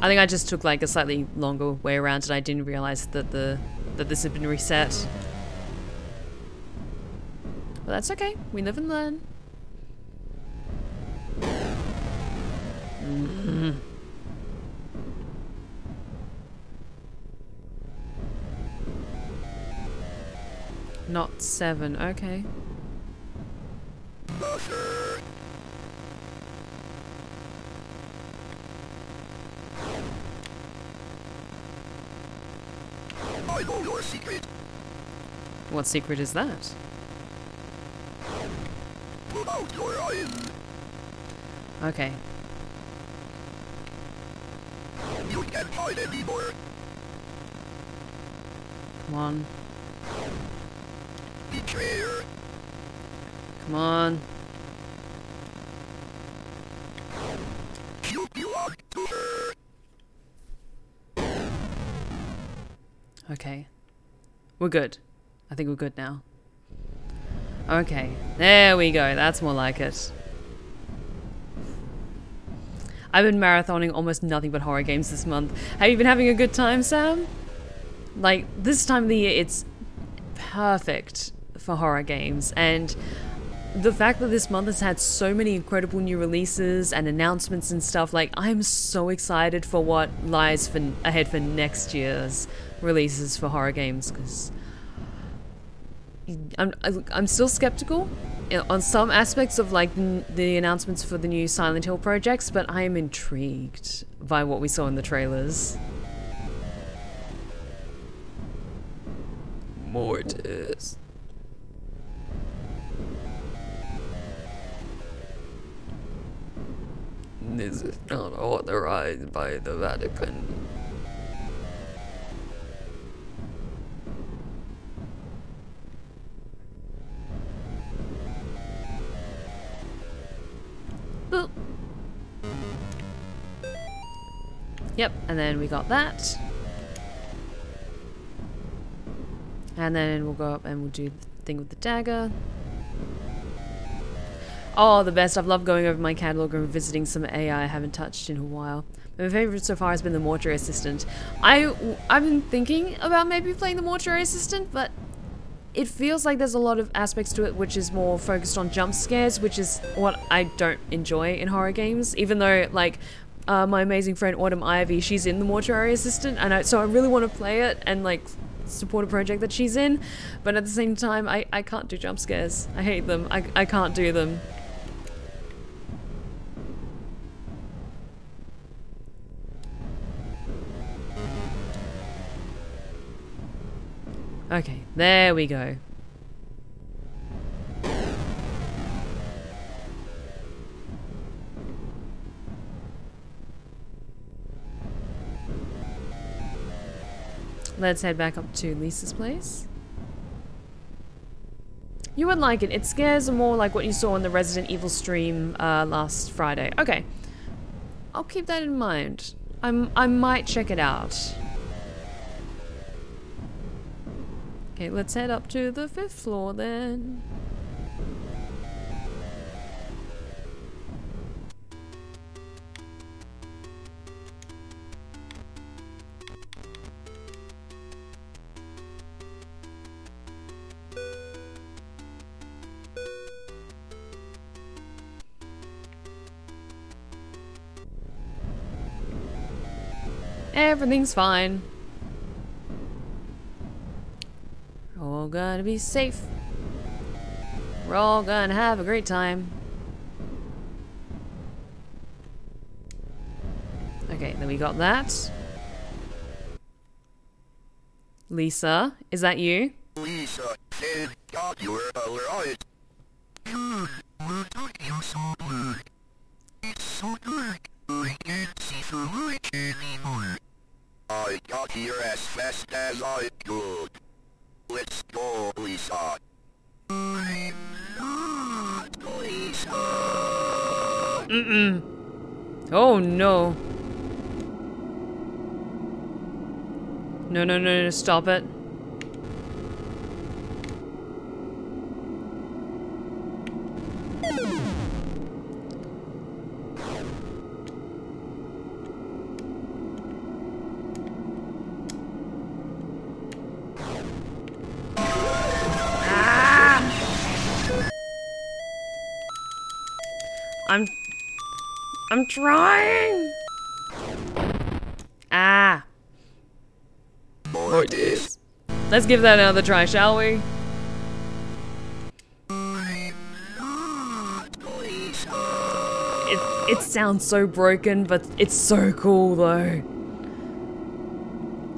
A: I think I just took like a slightly longer way around and I didn't realize that the that this had been reset. But that's okay. We live and learn. Not seven, okay.
B: Secret.
A: What secret is that? Okay. Come. Come on. Okay. We're good. I think we're good now. Okay. There we go. That's more like it. I've been marathoning almost nothing but horror games this month. Have you been having a good time, Sam? Like, this time of the year, it's perfect for horror games. And the fact that this month has had so many incredible new releases and announcements and stuff, like I'm so excited for what lies for ahead for next year's releases for horror games because I'm I'm still skeptical on some aspects of like the announcements for the new Silent Hill projects, but I am intrigued by what we saw in the trailers. Authorized by the Vatican. Boop. Yep, and then we got that. And then we'll go up and we'll do the thing with the dagger. Oh, the best. I've loved going over my catalog and visiting some AI I haven't touched in a while. My favorite so far has been the mortuary assistant. I, I've been thinking about maybe playing the mortuary assistant, but it feels like there's a lot of aspects to it which is more focused on jump scares, which is what I don't enjoy in horror games. Even though, like, uh, my amazing friend Autumn Ivy, she's in the mortuary assistant, and I, so I really want to play it and like support a project that she's in. But at the same time, I, I can't do jump scares. I hate them. I, I can't do them. Okay, there we go. Let's head back up to Lisa's place. You would like it. It scares more like what you saw in the Resident Evil stream uh, last Friday. Okay. I'll keep that in mind. I'm, I might check it out. Okay, let's head up to the fifth floor then. Everything's fine. All gonna be safe. We're all gonna have a great time. Okay, then we got that. Lisa, is that you?
B: Lisa, thank God you're alright. Good, we're you so good. It's so dark, I can't see through it anymore. I got here as fast as I could. Let's go, Lisa. I'm not Lisa.
A: Mm-mm. Oh, no. No, no, no, no, stop it. Trying! Ah.
B: Mortis.
A: Let's give that another try, shall we? It, it sounds so broken, but it's so cool though.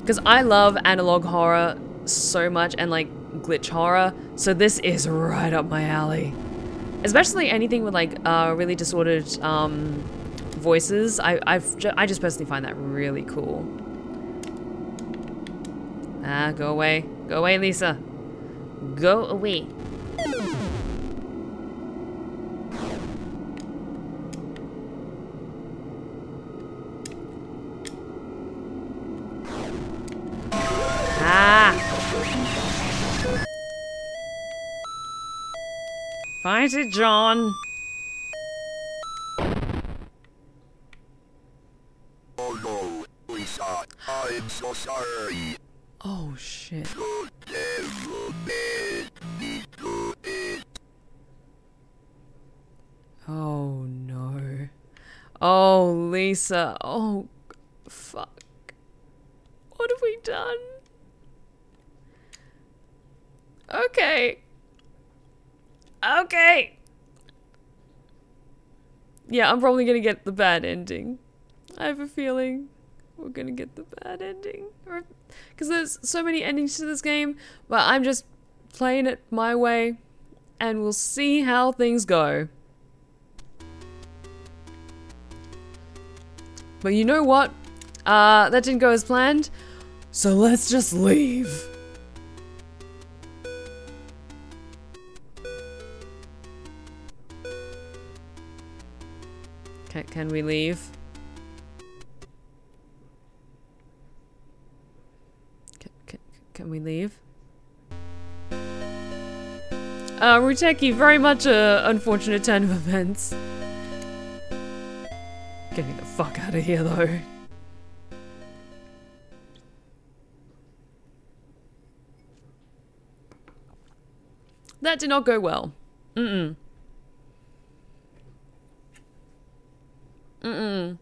A: Because I love analog horror so much and like glitch horror, so this is right up my alley. Especially anything with like uh, really disordered um, voices. I, I've ju I just personally find that really cool. Ah, go away. Go away, Lisa. Go away. Ah! Fight it, John.
B: I'm so sorry.
A: Oh shit. Oh no. Oh, Lisa. Oh, fuck. What have we done? Okay. Okay. Yeah, I'm probably gonna get the bad ending. I have a feeling we're gonna get the bad ending. Because there's so many endings to this game, but I'm just playing it my way, and we'll see how things go. But you know what? Uh, that didn't go as planned, so let's just leave. Can, can we leave? Can, we leave? Uh, Ruteki, very much a unfortunate turn of events. Getting the fuck out of here, though. That did not go well. Mm-mm. Mm-mm.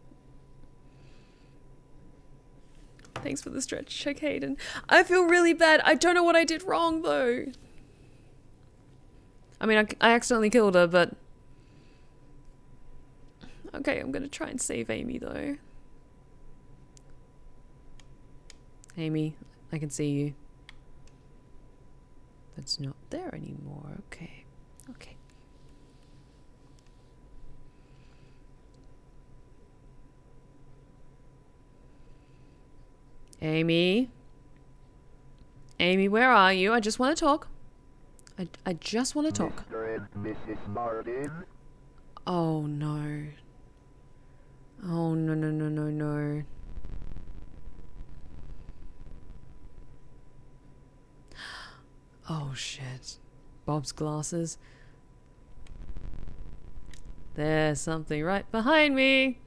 A: Thanks for the stretch Hayden. I feel really bad. I don't know what I did wrong, though. I mean, I, I accidentally killed her, but... Okay, I'm gonna try and save Amy, though. Amy, I can see you. That's not there anymore. Okay. Okay. Amy? Amy, where are you? I just want to talk. I, I just want to talk.
B: Mr. and Mrs. Martin.
A: Oh no. Oh no no no no no. Oh shit. Bob's glasses. There's something right behind me.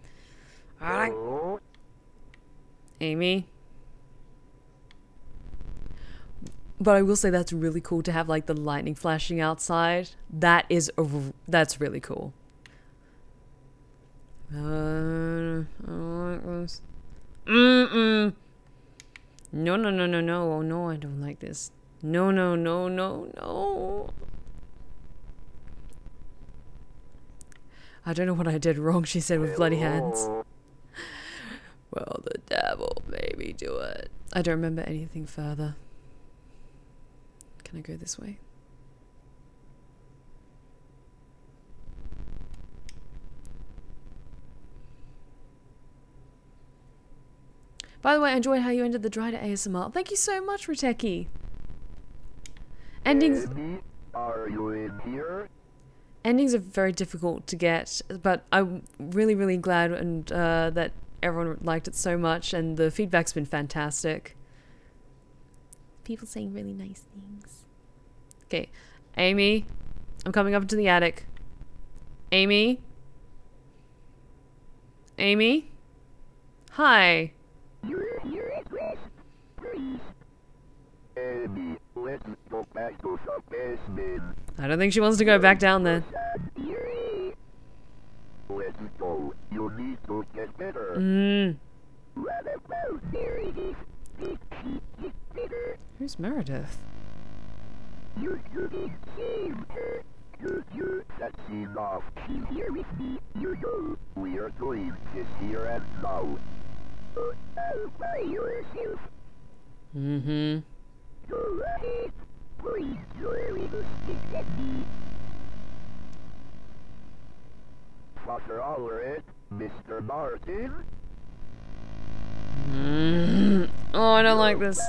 A: Alright.
B: Oh,
A: Amy. But I will say that's really cool to have like the lightning flashing outside. That is a that's really cool. Uh, like. Mm-mm. No, no, no, no, no. Oh no, I don't like this. No, no, no, no, no. I don't know what I did wrong, she said with bloody hands. Well, the devil made me do it. I don't remember anything further. Can I go this way? By the way, I enjoyed how you ended the dry to ASMR. Thank you so much, Riteki. Endings
B: are you in here?
A: endings are very difficult to get, but I'm really, really glad and uh, that everyone liked it so much, and the feedback's been fantastic. People saying really nice things. Okay, Amy, I'm coming up to the attic. Amy, Amy, hi. I don't think she wants to go back down there. Mm. Who's Meredith?
B: You shouldn't save her. You, you, that's enough. She's here with me. You know, we are doing this here and now. All by yourself.
A: Mm-hmm.
B: Go ahead. Please, your little stick at me. Father Ulrich, Mr. Martin.
A: Mm. Oh, I don't like this.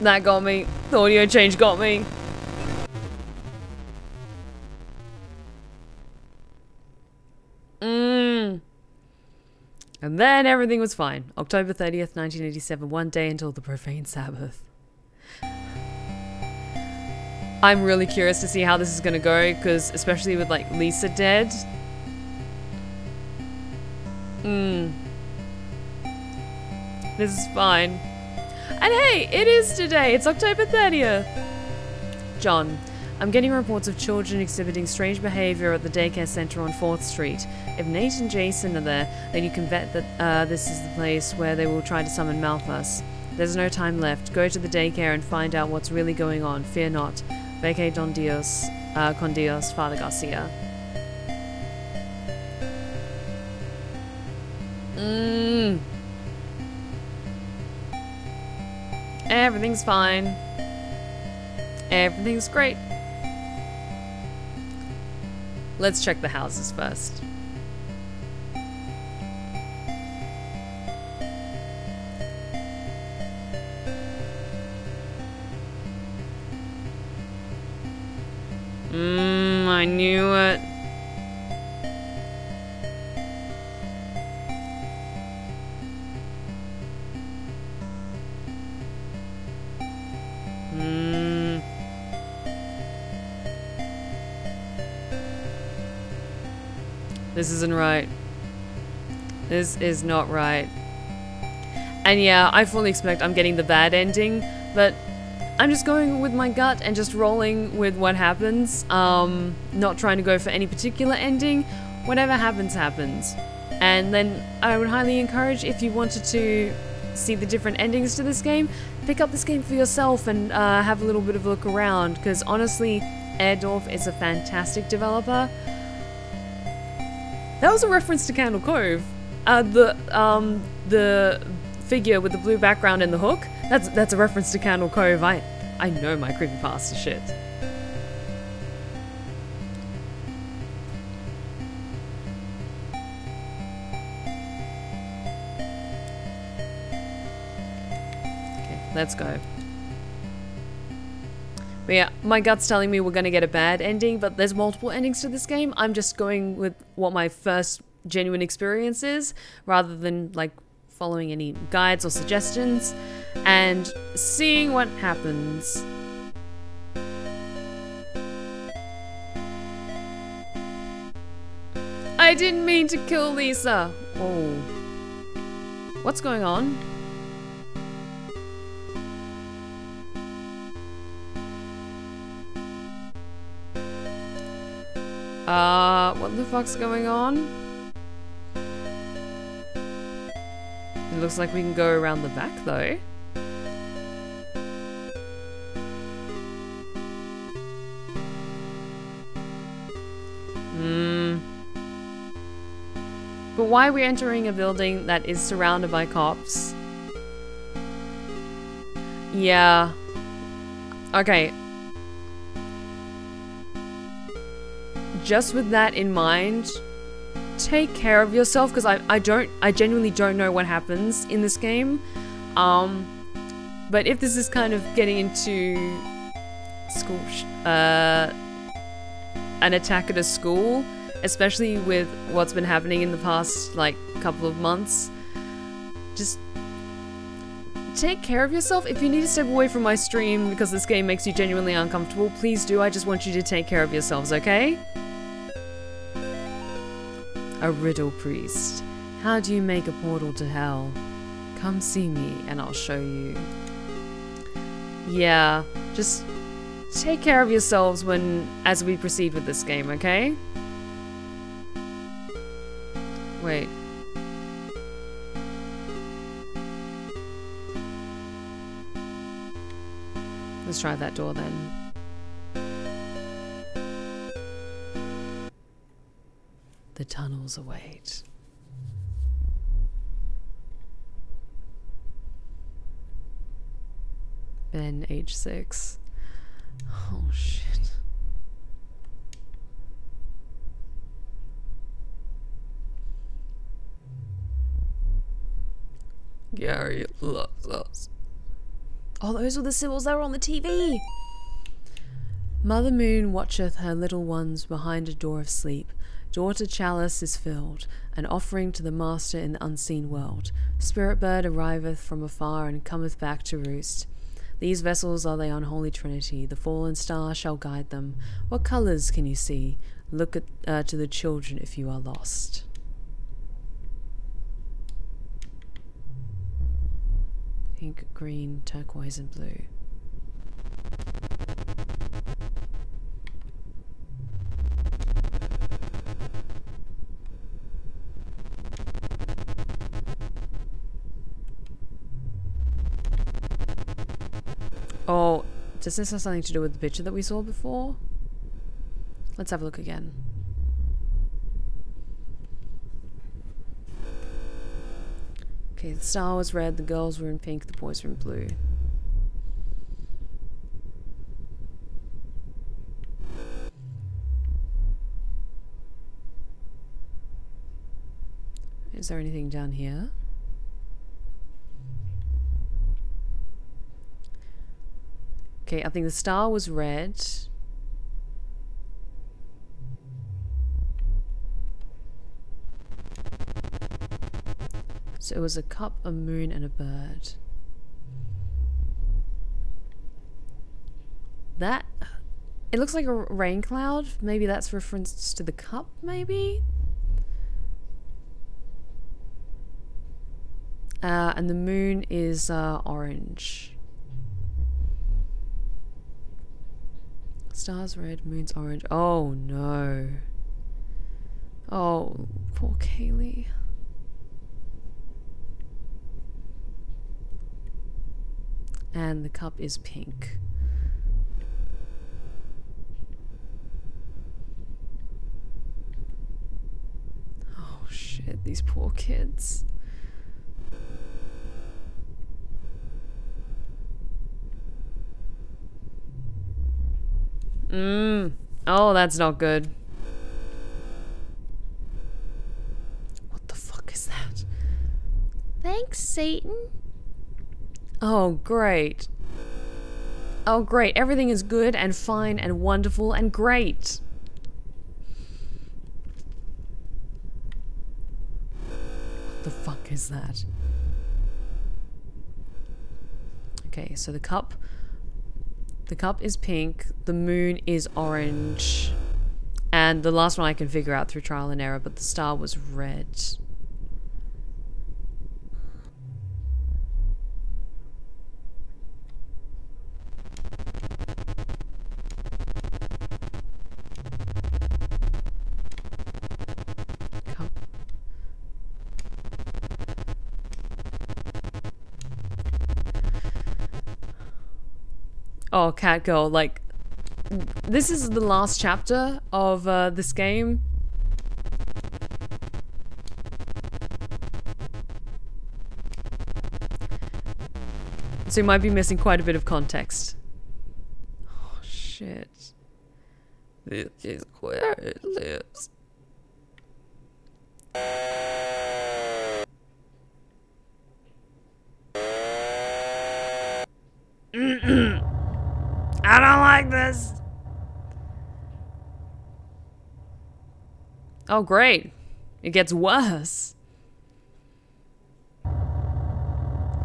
A: That got me. The audio change got me. Mm. And then everything was fine. October 30th, 1987, one day until the profane Sabbath. I'm really curious to see how this is gonna go, because especially with like Lisa dead. Hmm. This is fine. And hey, it is today. It's October 30th. John, I'm getting reports of children exhibiting strange behavior at the daycare center on 4th Street. If Nate and Jason are there, then you can bet that uh, this is the place where they will try to summon Malphas. There's no time left. Go to the daycare and find out what's really going on. Fear not. Veke don Dios, uh, con Dios, Father Garcia. Mmm. Everything's fine. Everything's great. Let's check the houses first. Mmm, I knew it. This isn't right. This is not right. And yeah, I fully expect I'm getting the bad ending, but I'm just going with my gut and just rolling with what happens. Um, not trying to go for any particular ending. Whatever happens, happens. And then I would highly encourage if you wanted to see the different endings to this game, pick up this game for yourself and uh, have a little bit of a look around. Because honestly, Airdorf is a fantastic developer. That was a reference to Candle Cove. Uh, the um, the figure with the blue background and the hook. That's that's a reference to Candle Cove. I I know my creepypasta shit. Okay, let's go. But yeah, my gut's telling me we're gonna get a bad ending, but there's multiple endings to this game. I'm just going with what my first genuine experience is, rather than like following any guides or suggestions, and seeing what happens. I didn't mean to kill Lisa! Oh. What's going on? Uh, what the fuck's going on? It looks like we can go around the back though. Hmm. But why are we entering a building that is surrounded by cops? Yeah. Okay, just with that in mind, take care of yourself because I, I don't I genuinely don't know what happens in this game. Um, but if this is kind of getting into school, uh, an attack at a school, especially with what's been happening in the past like couple of months, just take care of yourself. If you need to step away from my stream because this game makes you genuinely uncomfortable, please do. I just want you to take care of yourselves, okay? A riddle priest. How do you make a portal to hell? Come see me and I'll show you. Yeah, just take care of yourselves when as we proceed with this game, okay? Wait. Let's try that door then. The tunnels await. Ben, age six. Oh shit. Gary loves us. Oh, those were the symbols that were on the TV! Mother Moon watcheth her little ones behind a door of sleep. Daughter chalice is filled, an offering to the Master in the unseen world. Spirit bird arriveth from afar and cometh back to roost. These vessels are the unholy trinity. The fallen star shall guide them. What colours can you see? Look at, uh, to the children if you are lost. Pink, green, turquoise, and blue. Oh, does this have something to do with the picture that we saw before? Let's have a look again. Okay, the star was red, the girls were in pink, the boys were in blue. Is there anything down here? Okay, I think the star was red. So it was a cup, a moon, and a bird. That. It looks like a rain cloud. Maybe that's reference to the cup, maybe? Uh, and the moon is uh, orange. Stars red, moon's orange. Oh no. Oh, poor Kaylee. And the cup is pink. Oh shit, these poor kids. Mmm. Oh, that's not good. What the fuck is that? Thanks, Satan. Oh, great. Oh, great. Everything is good and fine and wonderful and great. What the fuck is that? Okay, so the cup the cup is pink, the moon is orange, and the last one I can figure out through trial and error, but the star was red. Oh, cat girl, like this is the last chapter of uh, this game. So you might be missing quite a bit of context. Oh shit. This is where it lives. [CLEARS THROAT] I don't like this. Oh, great. It gets worse.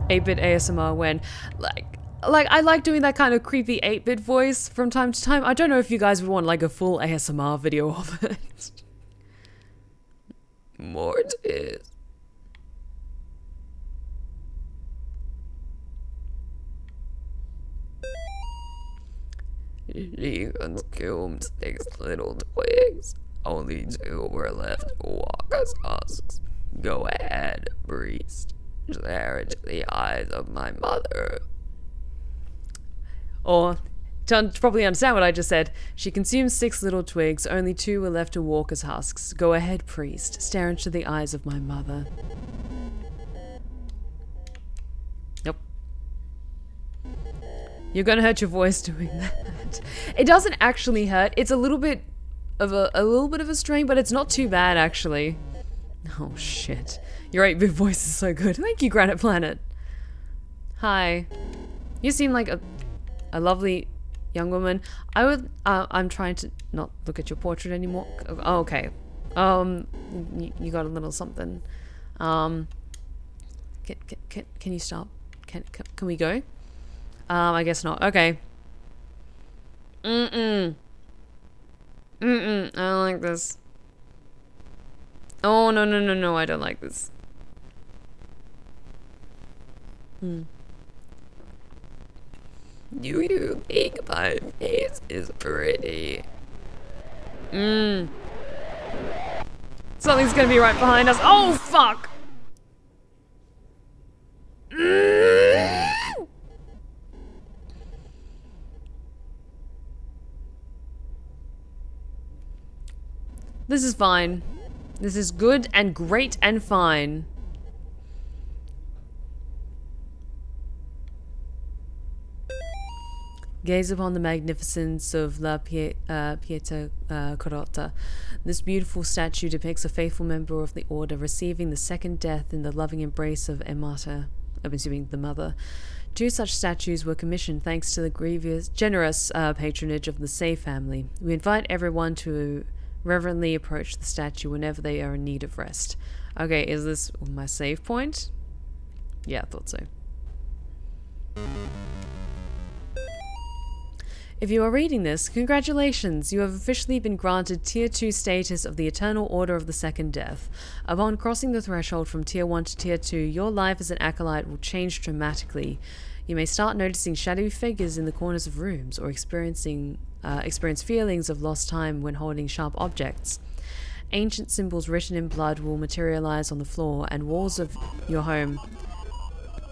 A: 8-bit ASMR when, like, like, I like doing that kind of creepy 8-bit voice from time to time. I don't know if you guys would want, like, a full ASMR video of it. [LAUGHS] Mortis. He consumed six little twigs. Only two were left to walk as husks. Go ahead, priest. Stare into the eyes of my mother. Or, to probably understand what I just said, she consumed six little twigs. Only two were left to walk as husks. Go ahead, priest. Stare into the eyes of my mother. You're gonna hurt your voice doing that. It doesn't actually hurt. It's a little bit of a, a little bit of a strain, but it's not too bad actually. Oh shit. Your 8-bit voice is so good. Thank you, Granite Planet. Hi. You seem like a, a lovely young woman. I would, uh, I'm trying to not look at your portrait anymore. Oh, okay. Um, you, got a little something. Um, can, can, can, can you stop? Can, can, can we go? Um, I guess not. Okay. Mm-mm. Mm-mm. I don't like this. Oh, no, no, no, no. I don't like this. Hmm. Do you think my face is pretty? Mmm. Something's gonna be right behind us. Oh, fuck! Mm. This is fine. This is good and great and fine. Gaze upon the magnificence of La uh, Pieta uh, Carota. This beautiful statue depicts a faithful member of the order receiving the second death in the loving embrace of Emata, I'm assuming the mother. Two such statues were commissioned thanks to the grievous, generous uh, patronage of the Say family. We invite everyone to reverently approach the statue whenever they are in need of rest. Okay, is this my save point? Yeah, I thought so. If you are reading this, congratulations! You have officially been granted Tier 2 status of the Eternal Order of the Second Death. Upon crossing the threshold from Tier 1 to Tier 2, your life as an acolyte will change dramatically. You may start noticing shadowy figures in the corners of rooms, or experiencing uh, experience feelings of lost time when holding sharp objects. Ancient symbols written in blood will materialize on the floor and walls of your home.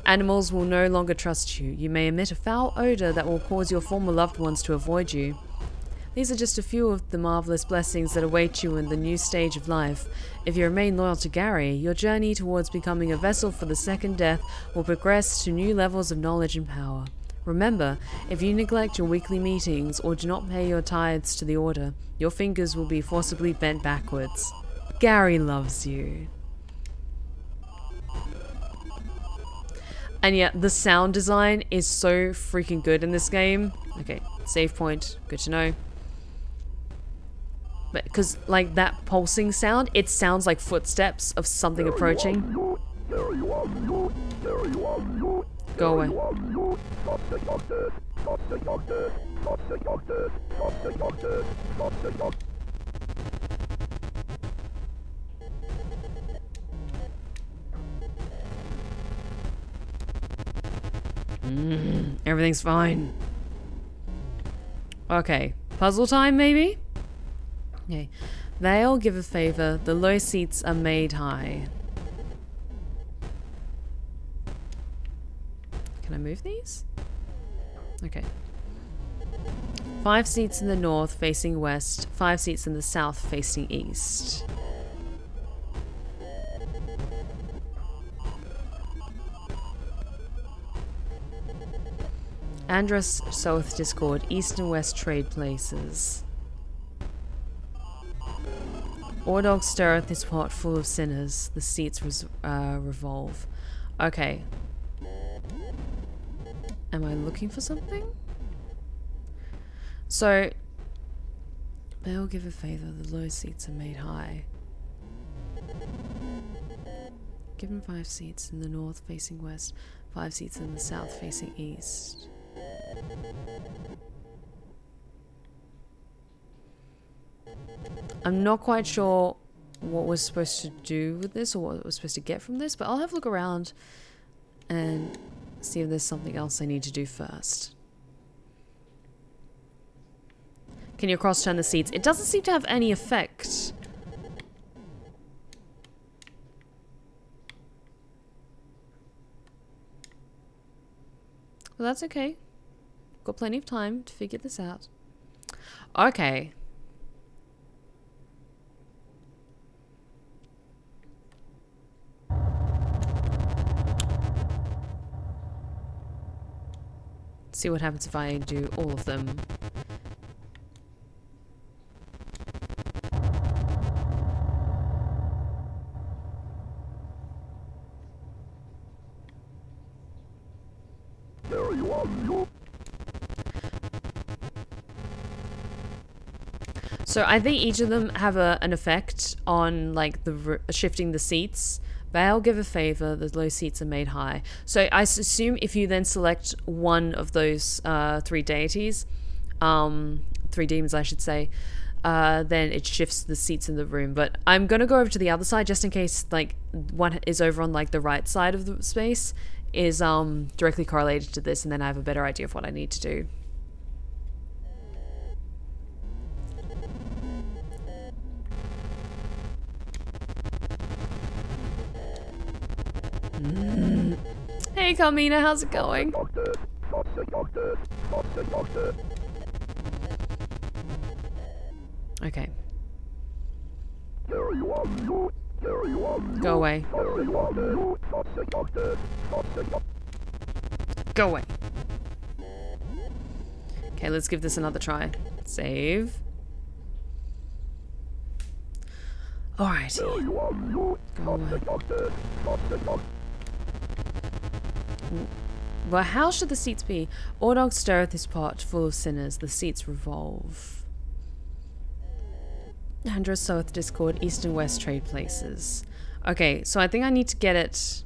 A: Animals will no longer trust you. You may emit a foul odor that will cause your former loved ones to avoid you. These are just a few of the marvelous blessings that await you in the new stage of life. If you remain loyal to Gary, your journey towards becoming a vessel for the second death will progress to new levels of knowledge and power. Remember, if you neglect your weekly meetings or do not pay your tithes to the order, your fingers will be forcibly bent backwards. Gary loves you. And yet, the sound design is so freaking good in this game. Okay, save point. Good to know. But because, like, that pulsing sound, it sounds like footsteps of something approaching. Go away. Mm, everything's fine. Okay, puzzle time maybe? Okay. They'll give a favor. The low seats are made high. Can I move these? Okay. Five seats in the north facing west, five seats in the south facing east. Andros South Discord, East and West Trade Places. Ordog stirreth this pot full of sinners, the seats uh, revolve. Okay. Am I looking for something? So, they will give a favor, the low seats are made high. Given five seats in the north facing west, five seats in the south facing east. I'm not quite sure what we're supposed to do with this or what we're supposed to get from this, but I'll have a look around and see if there's something else I need to do first. Can you cross turn the seats? It doesn't seem to have any effect. Well, that's okay. Got plenty of time to figure this out. Okay. See what happens if I do all of them.
B: There you are, you.
A: So I think each of them have a, an effect on like the shifting the seats. Baal give a favor, the low seats are made high. So I assume if you then select one of those uh, three deities, um, three demons I should say, uh, then it shifts the seats in the room. But I'm gonna go over to the other side just in case like one is over on like the right side of the space is um, directly correlated to this and then I have a better idea of what I need to do. Hey, Carmina, how's it going? Okay. Go away. Go away. Okay, let's give this another try. Save. Alright. Go away. Well, how should the seats be? Ordog stirreth his pot full of sinners, the seats revolve. Andros soweth discord, east and west trade places. Okay, so I think I need to get it...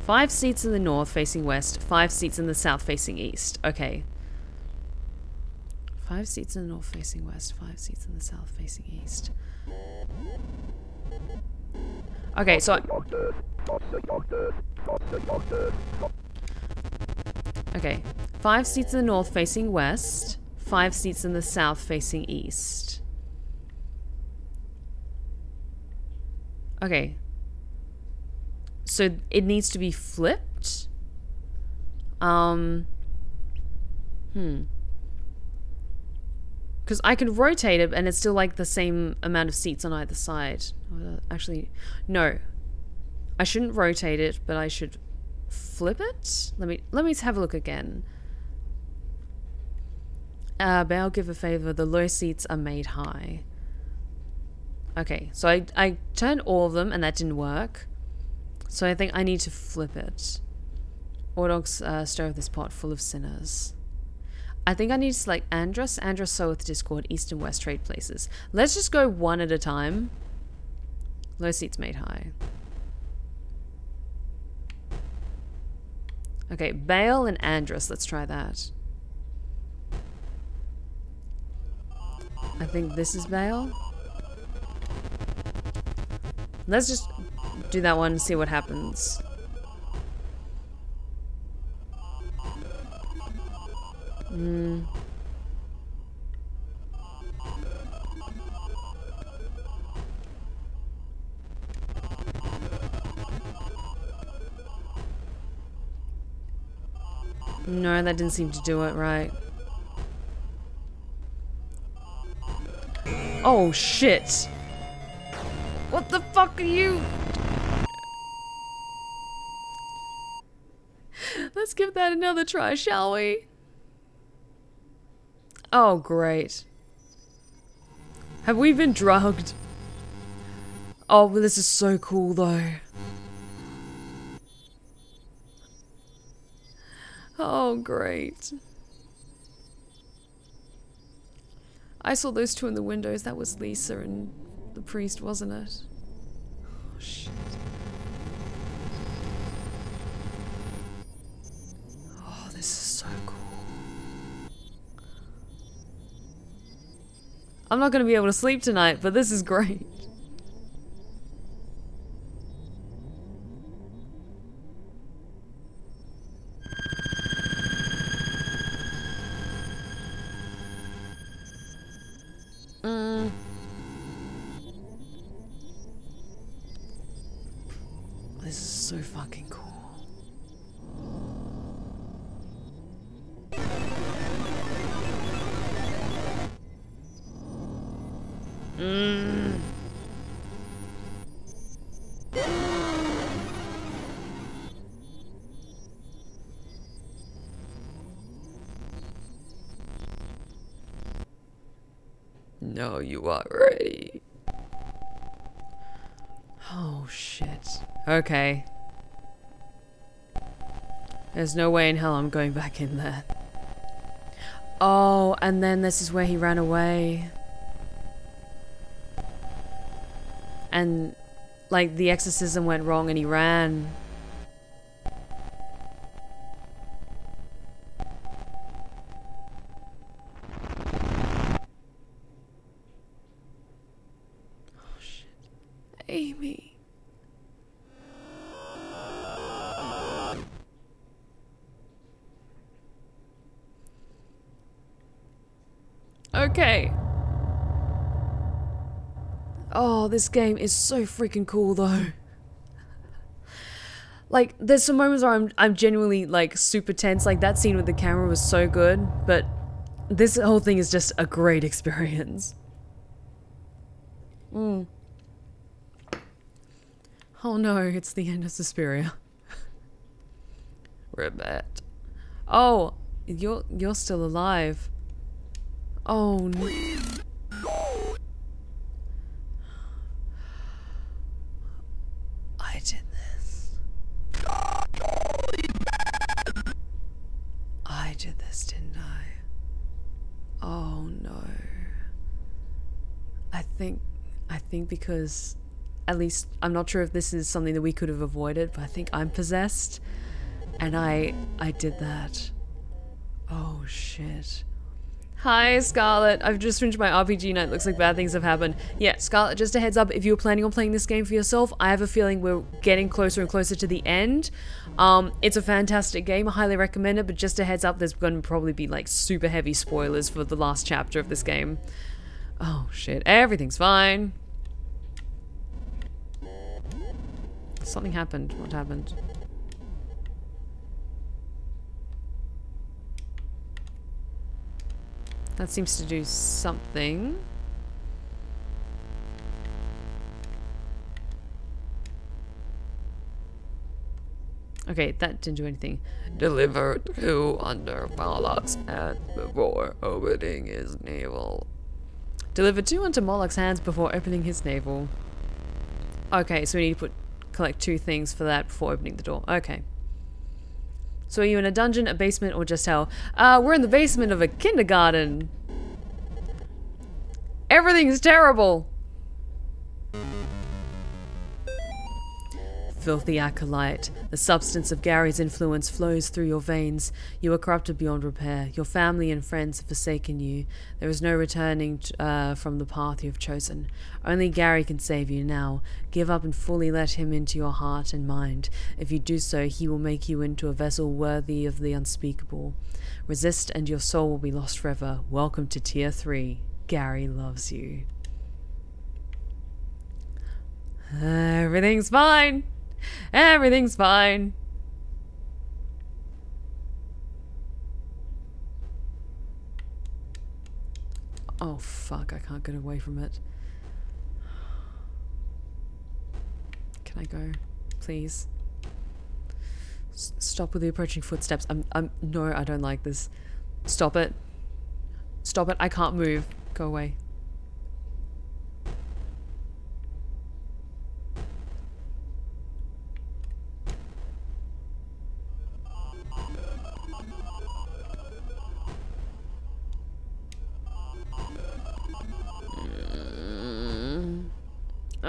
A: Five seats in the north facing west, five seats in the south facing east. Okay. Five seats in the north facing west, five seats in the south facing east. Okay, so I Okay. Five seats in the north facing west, five seats in the south facing east. Okay. So it needs to be flipped? Um. Hmm. Because I can rotate it and it's still like the same amount of seats on either side. Actually, no. I shouldn't rotate it, but I should flip it. Let me let me have a look again. Uh, Baal give a favor. The low seats are made high. Okay, so I, I turned all of them and that didn't work. So I think I need to flip it. Ordox uh, stir this pot full of sinners. I think I need to select Andros, Andros soweth discord, east and west trade places. Let's just go one at a time. Low seats made high. Okay, Baal and Andros, let's try that. I think this is Baal. Let's just do that one and see what happens. Hmm. No, that didn't seem to do it right. Oh, shit. What the fuck are you? Let's give that another try, shall we? Oh, great. Have we been drugged? Oh, this is so cool, though. Oh, great. I saw those two in the windows. That was Lisa and the priest, wasn't it? Oh, shit. Oh, this is so cool. I'm not going to be able to sleep tonight, but this is great. Mm. You are ready. Oh, shit. Okay. There's no way in hell I'm going back in there. Oh, and then this is where he ran away. And, like, the exorcism went wrong and he ran. Oh, this game is so freaking cool though. Like, there's some moments where I'm I'm genuinely like super tense. Like that scene with the camera was so good, but this whole thing is just a great [LAUGHS] experience. Mm. Oh no, it's the end of Suspiria. [LAUGHS] Ribbit. Oh, you're you're still alive. Oh no. I did this. I did this, didn't I? Oh no. I think I think because at least I'm not sure if this is something that we could have avoided, but I think I'm possessed and I I did that. Oh shit. Hi, Scarlet. I've just finished my RPG night. Looks like bad things have happened. Yeah, Scarlet, just a heads up, if you were planning on playing this game for yourself, I have a feeling we're getting closer and closer to the end. Um, it's a fantastic game. I highly recommend it, but just a heads up, there's going to probably be like super heavy spoilers for the last chapter of this game. Oh, shit. Everything's fine. Something happened. What happened? That seems to do something. Okay, that didn't do anything.
C: Deliver two under Moloch's and before opening his navel.
A: Deliver two under Moloch's hands before opening his navel. Okay, so we need to put collect two things for that before opening the door. Okay. So are you in a dungeon, a basement, or just hell? Uh, we're in the basement of a kindergarten. Everything's terrible. Filthy acolyte, the substance of Gary's influence flows through your veins. You are corrupted beyond repair. Your family and friends have forsaken you. There is no returning uh, from the path you have chosen. Only Gary can save you now. Give up and fully let him into your heart and mind. If you do so, he will make you into a vessel worthy of the unspeakable. Resist and your soul will be lost forever. Welcome to Tier 3. Gary loves you. Everything's fine. Everything's fine. Oh fuck, I can't get away from it. Can I go? Please. S stop with the approaching footsteps. I'm I'm no, I don't like this. Stop it. Stop it. I can't move. Go away.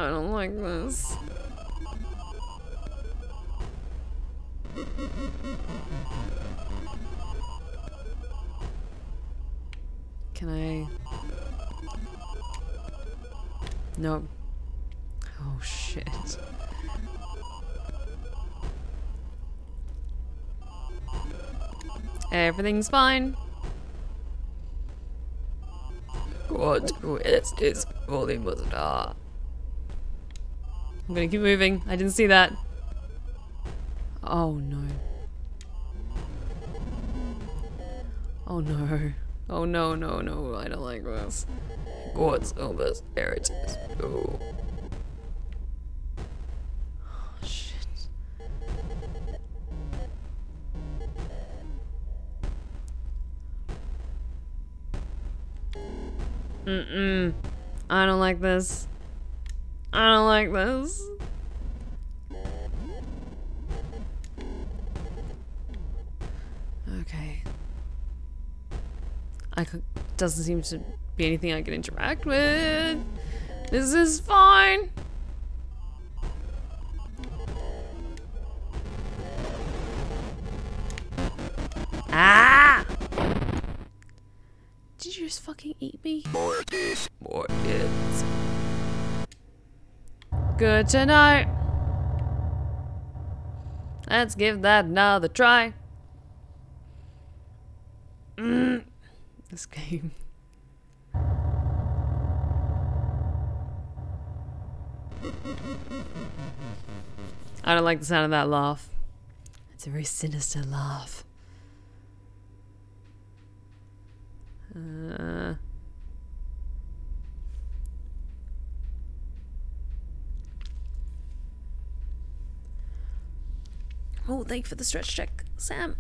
A: I don't like this. Can I... Nope. Oh shit. Everything's fine.
C: What is this holy mustard?
A: I'm gonna keep moving. I didn't see that. Oh no. Oh no. Oh no, no, no. I don't like this.
C: God's almost heritage. Oh.
A: Oh shit. Mm-mm. I don't like this. I don't like this. Okay. I could, doesn't seem to be anything I can interact with. This is fine. Ah! Did you just fucking eat me?
B: Mortis.
C: More kids.
A: Good to know. Let's give that another try. Mm. This game. I don't like the sound of that laugh. It's a very sinister laugh. Uh, Oh, thank you for the stretch check, Sam.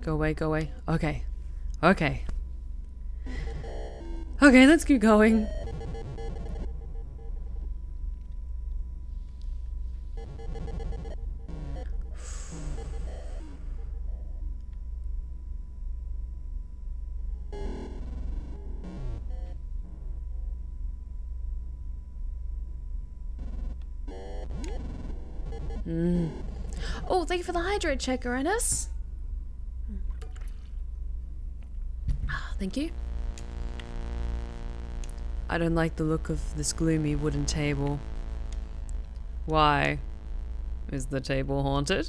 A: Go away, go away. Okay. Okay. Okay, let's keep going. For the hydrate checker, Ennis. [SIGHS] Thank you. I don't like the look of this gloomy wooden table. Why? Is the table haunted?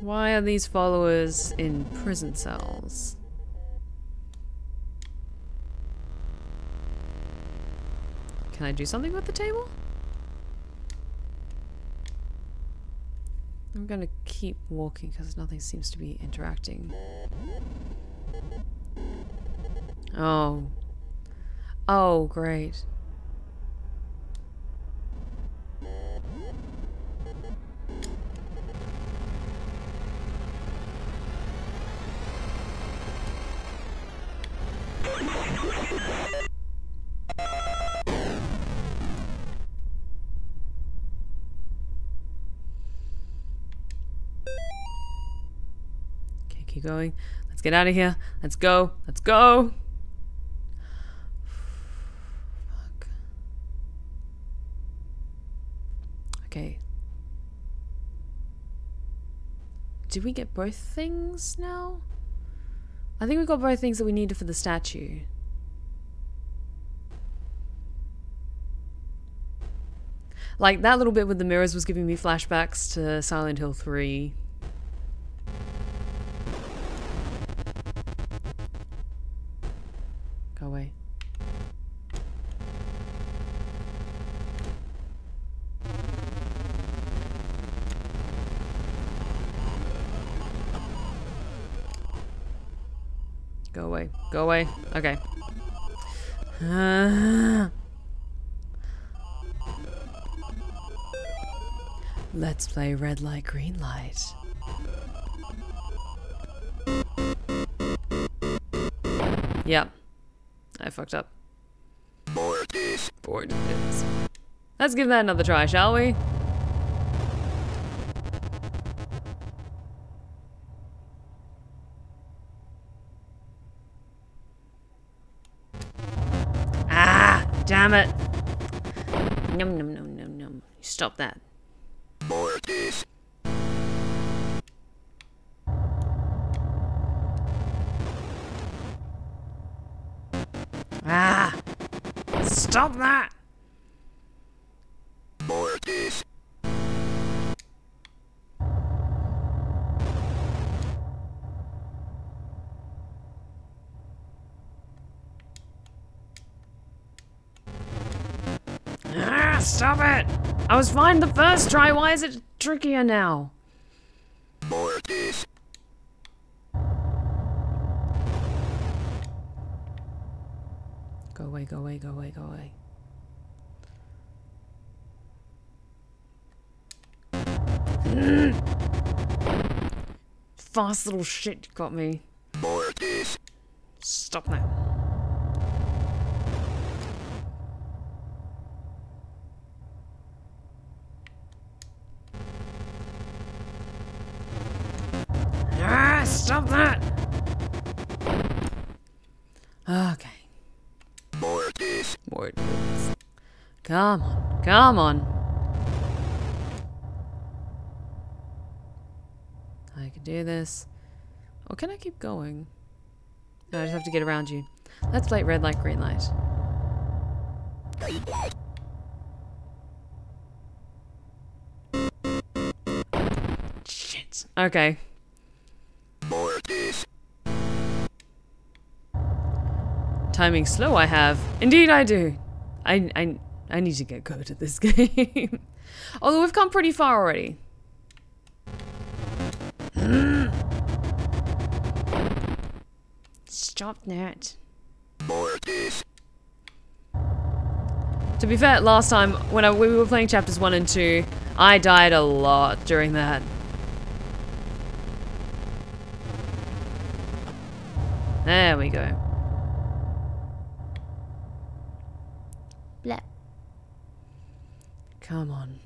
A: Why are these followers in prison cells? Can I do something with the table? I'm gonna keep walking because nothing seems to be interacting. Oh. Oh, great. Going. Let's get out of here. Let's go. Let's go. [SIGHS] Fuck. Okay. Did we get both things now? I think we got both things that we needed for the statue. Like that little bit with the mirrors was giving me flashbacks to Silent Hill 3. Away. Okay. Ah. [SIGHS] Let's play red light, green light. Yep. I fucked up.
C: Bored bits.
A: Let's give that another try, shall we? Damn it. Num num num num num. Stop that.
B: Mortis.
A: Ah! Stop that! Stop it! I was fine the first try, why is it trickier now? Go away, go away, go away, go away. Fast little shit got me. Stop that. Come on, come on. I can do this. Or can I keep going? No, I just have to get around you. Let's light red light, green light. Shit. Okay. Timing slow I have. Indeed I do. I, I, I need to get good at this [LAUGHS] game. Although we've come pretty far already. Stop that.
B: More of this.
A: To be fair, last time when I, we were playing chapters 1 and 2, I died a lot during that. There we go. Come on.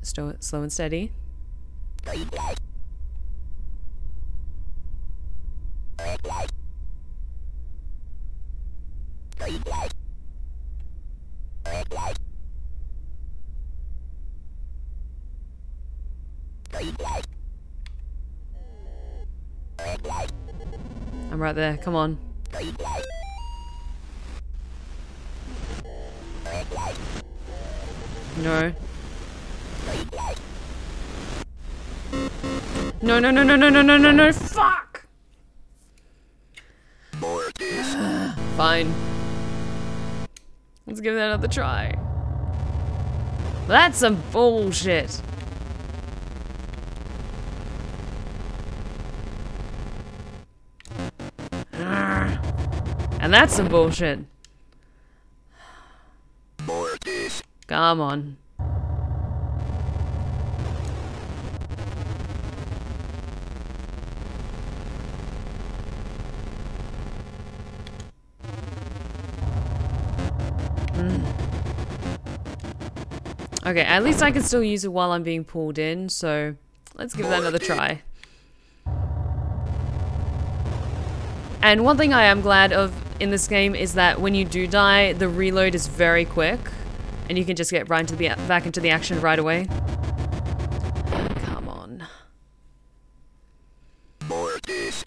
A: Slow, slow and steady. Right there. Come on. No. No, no, no, no, no, no, no, no, no. Fuck! [SIGHS] Fine. Let's give that another try. That's some bullshit. And that's some bullshit.
B: More of this.
A: Come on. Mm. Okay, at least I can still use it while I'm being pulled in, so let's give that another try. And one thing I am glad of in this game is that when you do die, the reload is very quick, and you can just get right into the back into the action right away. Come on.
B: More this.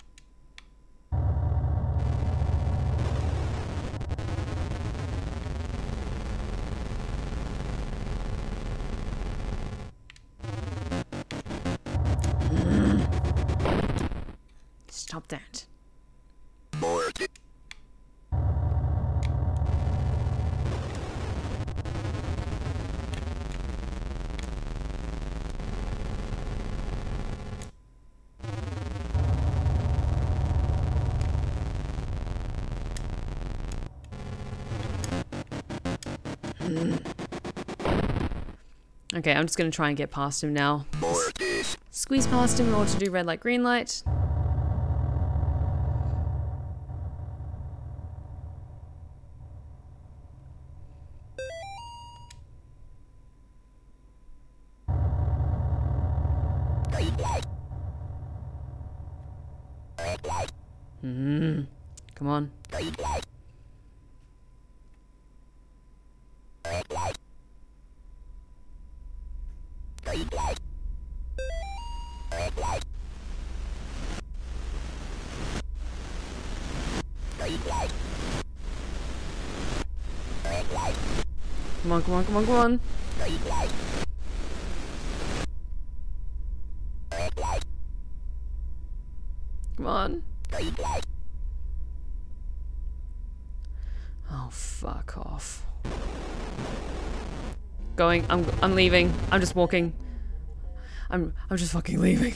A: Stop that. Okay, I'm just gonna try and get past him now.
B: More of this.
A: Squeeze past him in order to do red light, green light. Come on, come on, come on, come on. Oh, fuck off. Going. I'm. I'm leaving. I'm just walking. I'm. I'm just fucking leaving.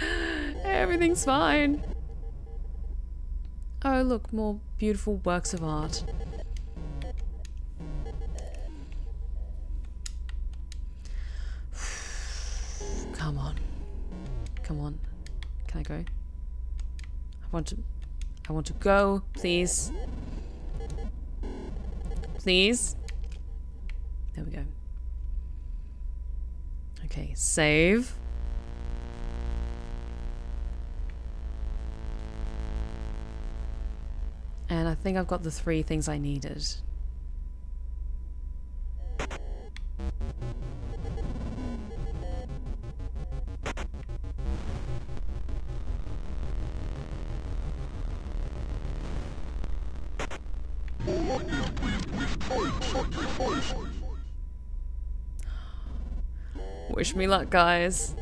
A: [LAUGHS] Everything's fine. Oh, look, more beautiful works of art. I go? I want to. I want to go, please. Please. There we go. Okay, save. And I think I've got the three things I needed. Me luck, guys.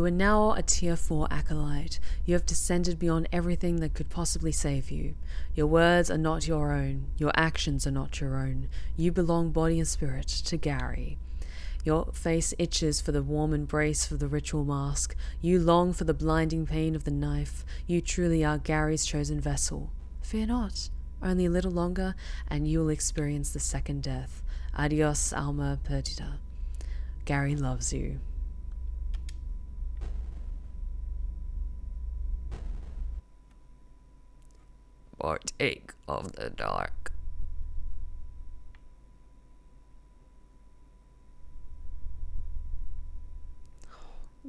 A: You are now a tier 4 acolyte. You have descended beyond everything that could possibly save you. Your words are not your own. Your actions are not your own. You belong body and spirit to Gary. Your face itches for the warm embrace of the ritual mask. You long for the blinding pain of the knife. You truly are Gary's chosen vessel. Fear not. Only a little longer, and you will experience the second death. Adios, alma perdita. Gary loves you.
C: Partake of the dark.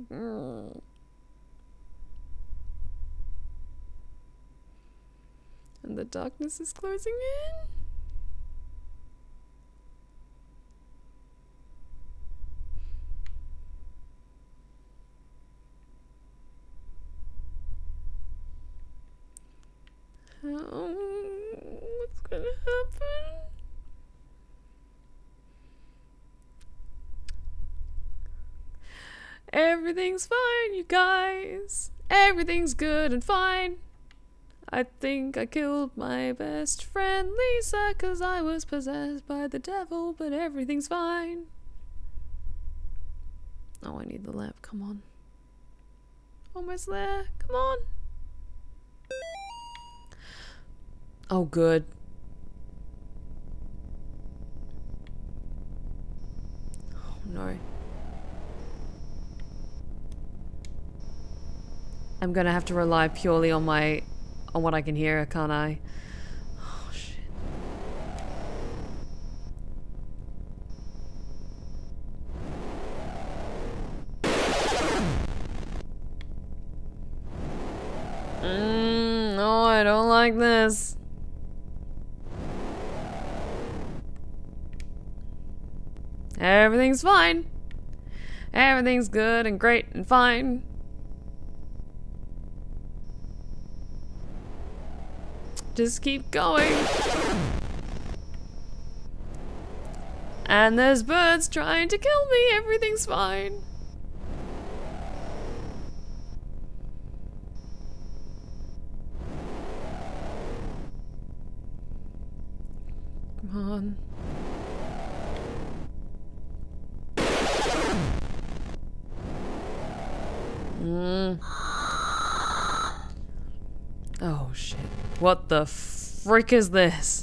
C: Hmm.
A: And the darkness is closing in. Oh, what's gonna happen? Everything's fine, you guys. Everything's good and fine. I think I killed my best friend Lisa because I was possessed by the devil, but everything's fine. Oh, I need the lamp. Come on. Oh, Almost there. Come on. Oh, good. Oh, no. I'm gonna have to rely purely on my on what I can hear, can't I? Oh shit. Mm, no, I don't like this. Everything's fine. Everything's good and great and fine. Just keep going. And there's birds trying to kill me. Everything's fine. What the frick is this?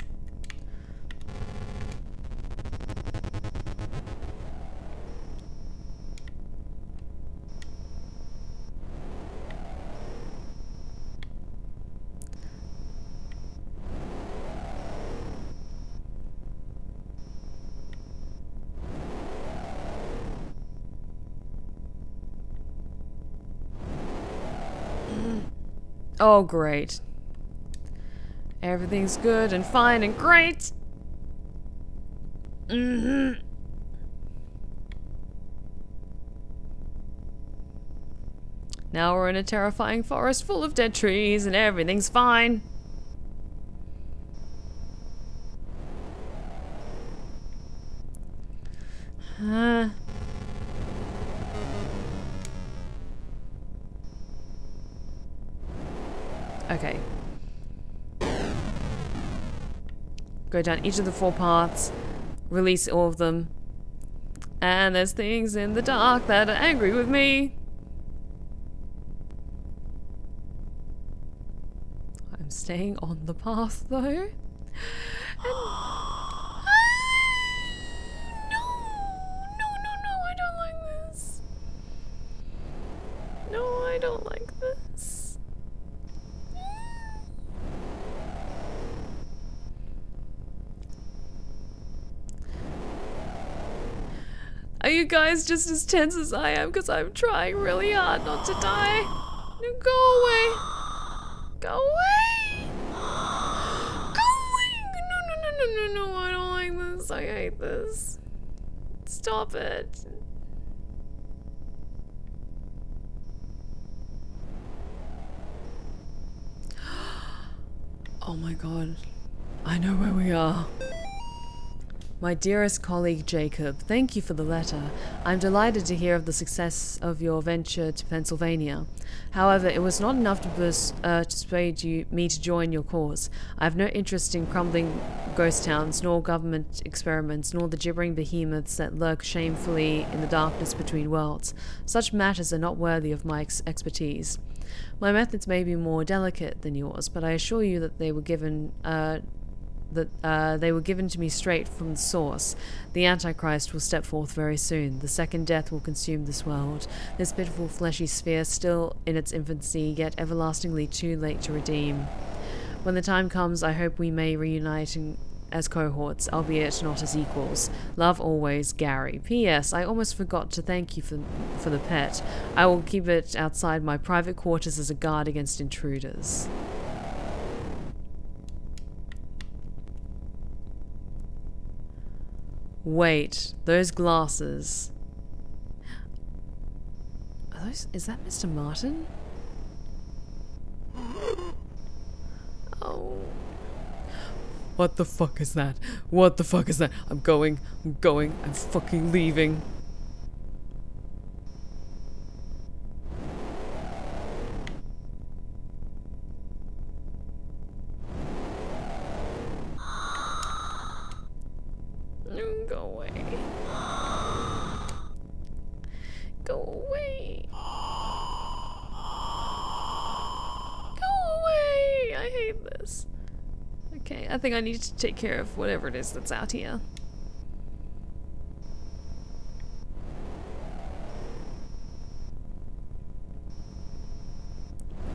A: Oh, great. Everything's good and fine and great. hmm Now we're in a terrifying forest full of dead trees and everything's fine. Go down each of the four paths, release all of them. And there's things in the dark that are angry with me. I'm staying on the path though. And Ah, no, no, no, no, I don't like this. No, I don't like this. Are you guys just as tense as I am? Because I'm trying really hard not to die. No, go away. Go away! Go away! No, no, no, no, no, no, I don't like this. I hate this. Stop it. [GASPS] Oh my god. I know where we are. My dearest colleague Jacob, thank you for the letter. I'm delighted to hear of the success of your venture to Pennsylvania. However, it was not enough to uh, persuade you, me to join your cause. I have no interest in crumbling ghost towns, nor government experiments, nor the gibbering behemoths that lurk shamefully in the darkness between worlds. Such matters are not worthy of my ex- expertise. My methods may be more delicate than yours, but I assure you that they were given uh, that uh, they were given to me straight from the source. The Antichrist will step forth very soon. The second death will consume this world. This pitiful fleshy sphere, still in its infancy, yet everlastingly too late to redeem. When the time comes, I hope we may reunite in, as cohorts, albeit not as equals. Love always, Gary. P.S. I almost forgot to thank you for, for the pet. I will keep it outside my private quarters as a guard against intruders. Wait, those glasses. Are those, is that Mr. Martin? Oh. What the fuck is that? What the fuck is that? I'm going, I'm going, I'm fucking leaving. Need to take care of whatever it is that's out here.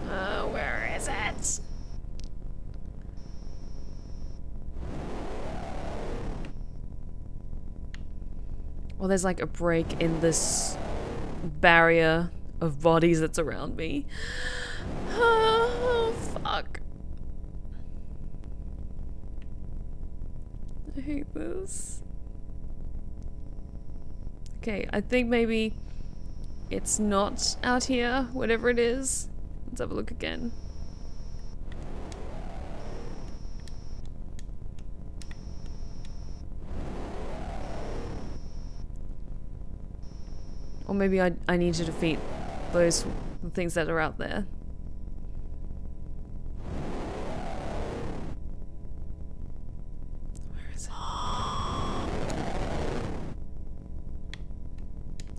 A: Uh, where is it? Well, there's like a break in this barrier of bodies that's around me. [SIGHS] Oh, fuck. I hate this. Okay, I think maybe it's not out here, whatever it is. Let's have a look again. Or maybe I, I need to defeat those things that are out there. Where is it?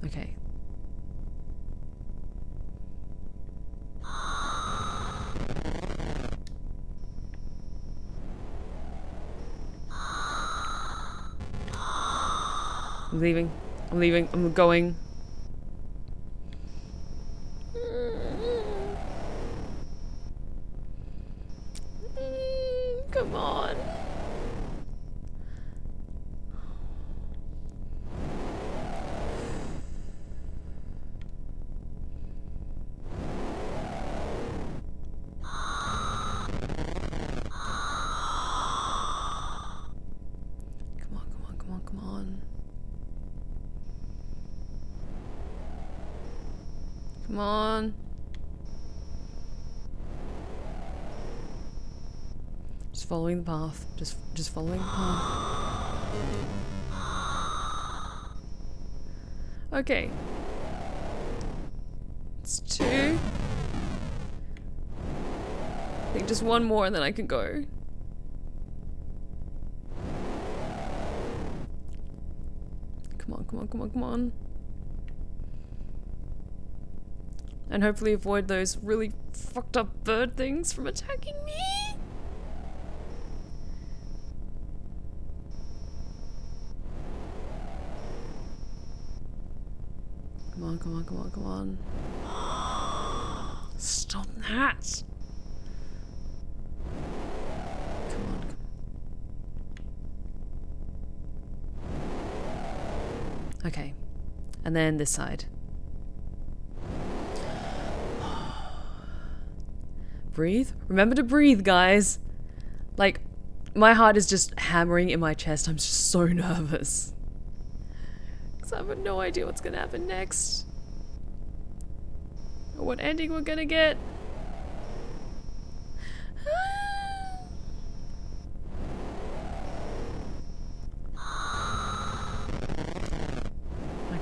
A: Okay. I'm leaving. I'm leaving. I'm going. Mm, Come on. Come on, come on, come on, come on. Come on. Path. Just just following the path. Okay. It's two. I think just one more and then I can go. Come on, come on, come on, come on. And hopefully avoid those really fucked up bird things from attacking me. And then this side. [SIGHS] Breathe. Remember to breathe, guys. Like, my heart is just hammering in my chest. I'm just so [LAUGHS] nervous. Because I have no idea what's going to happen next. Or what ending we're going to get.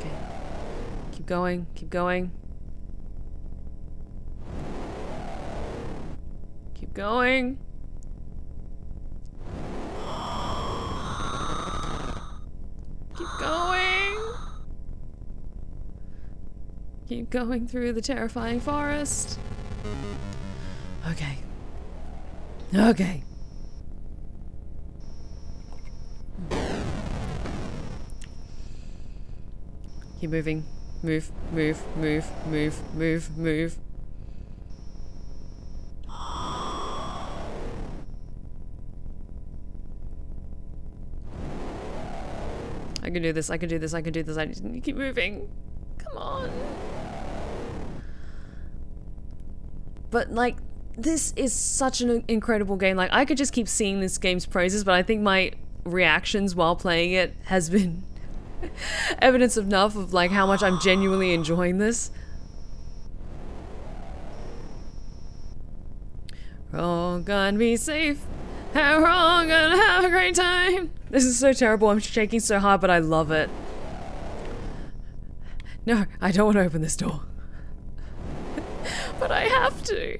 A: okay. Keep going, keep going. Keep going. Keep going. Keep going through the terrifying forest. Okay. Okay. Keep moving. Move, move, move, move, move, move. I can do this, I can do this, I can do this. I just need to keep moving. Come on. But like this is such an incredible game. Like I could just keep seeing this game's praises, but I think my reactions while playing it has been [LAUGHS] evidence enough of like how much I'm genuinely enjoying this. Oh, God, be safe. How wrong and have a great time. This is so terrible. I'm shaking so hard, but I love it. No, I don't want to open this door. [LAUGHS] but I have to.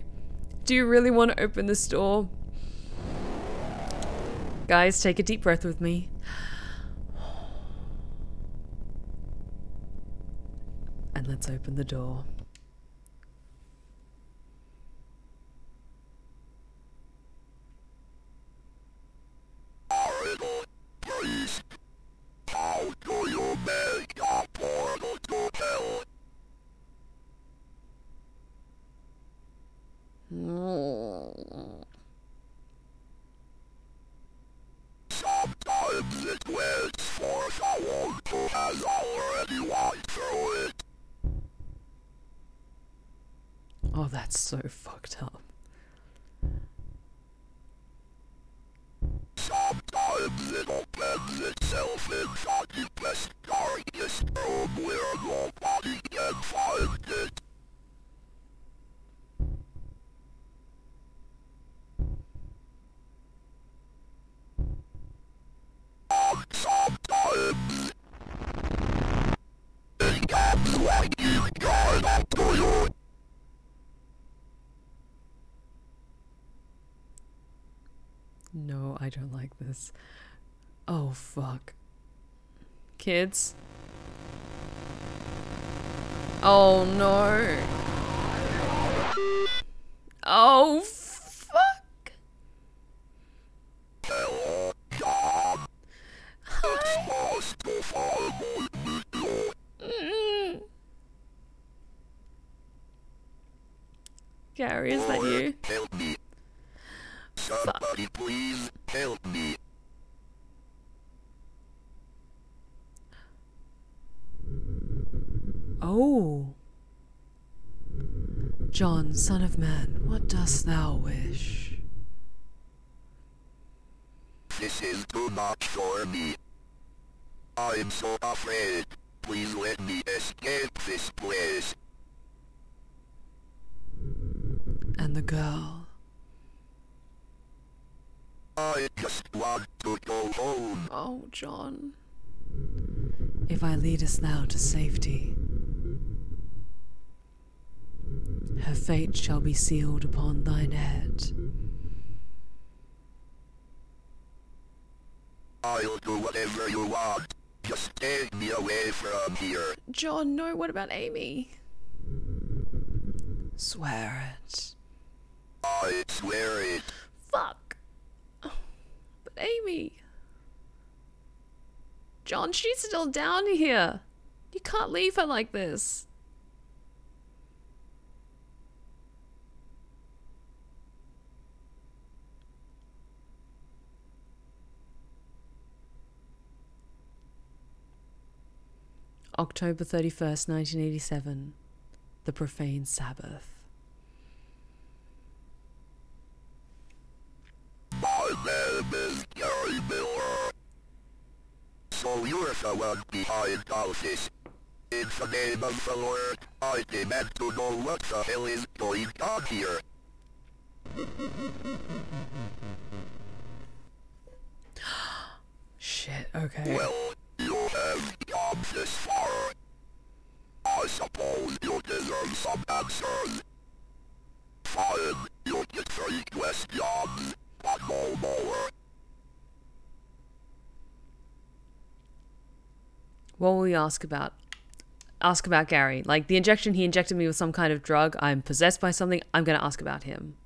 A: Do you really want to open this door? Guys, take a deep breath with me. And let's open the door.
B: Sometimes
A: that's so fucked up. Don't like this. Oh, fuck. Kids? Oh, no. Oh, fuck.
B: Hello, John. It's supposed to follow you.
A: Mm. Gary, is that you?
B: Help me. Somebody please help me.
A: Oh. John, son of man, what dost thou wish?
B: This is too much for me. I'm so afraid. Please let me escape this place.
A: And the girl.
B: I just want to go home.
A: Oh, John. If I lead us thou to safety, her fate shall be sealed upon thine head.
B: I'll do whatever you want. Just take me away from here.
A: John, no, what about Amy? Swear it.
B: I swear it.
A: Fuck. Amy. John, she's still down here. You can't leave her like this. October 31st, 1987. The Profane Sabbath.
B: My name is Gary Miller. So you're the one behind all this. In the name of the Lord, I demand to know what the hell is going on here. [GASPS]
A: Shit, okay.
B: Well, you have come this far. I suppose you deserve some answers.
A: We ask about? Ask about Gary. Like the injection he injected me with some kind of drug. I'm possessed by something. I'm going to ask about him.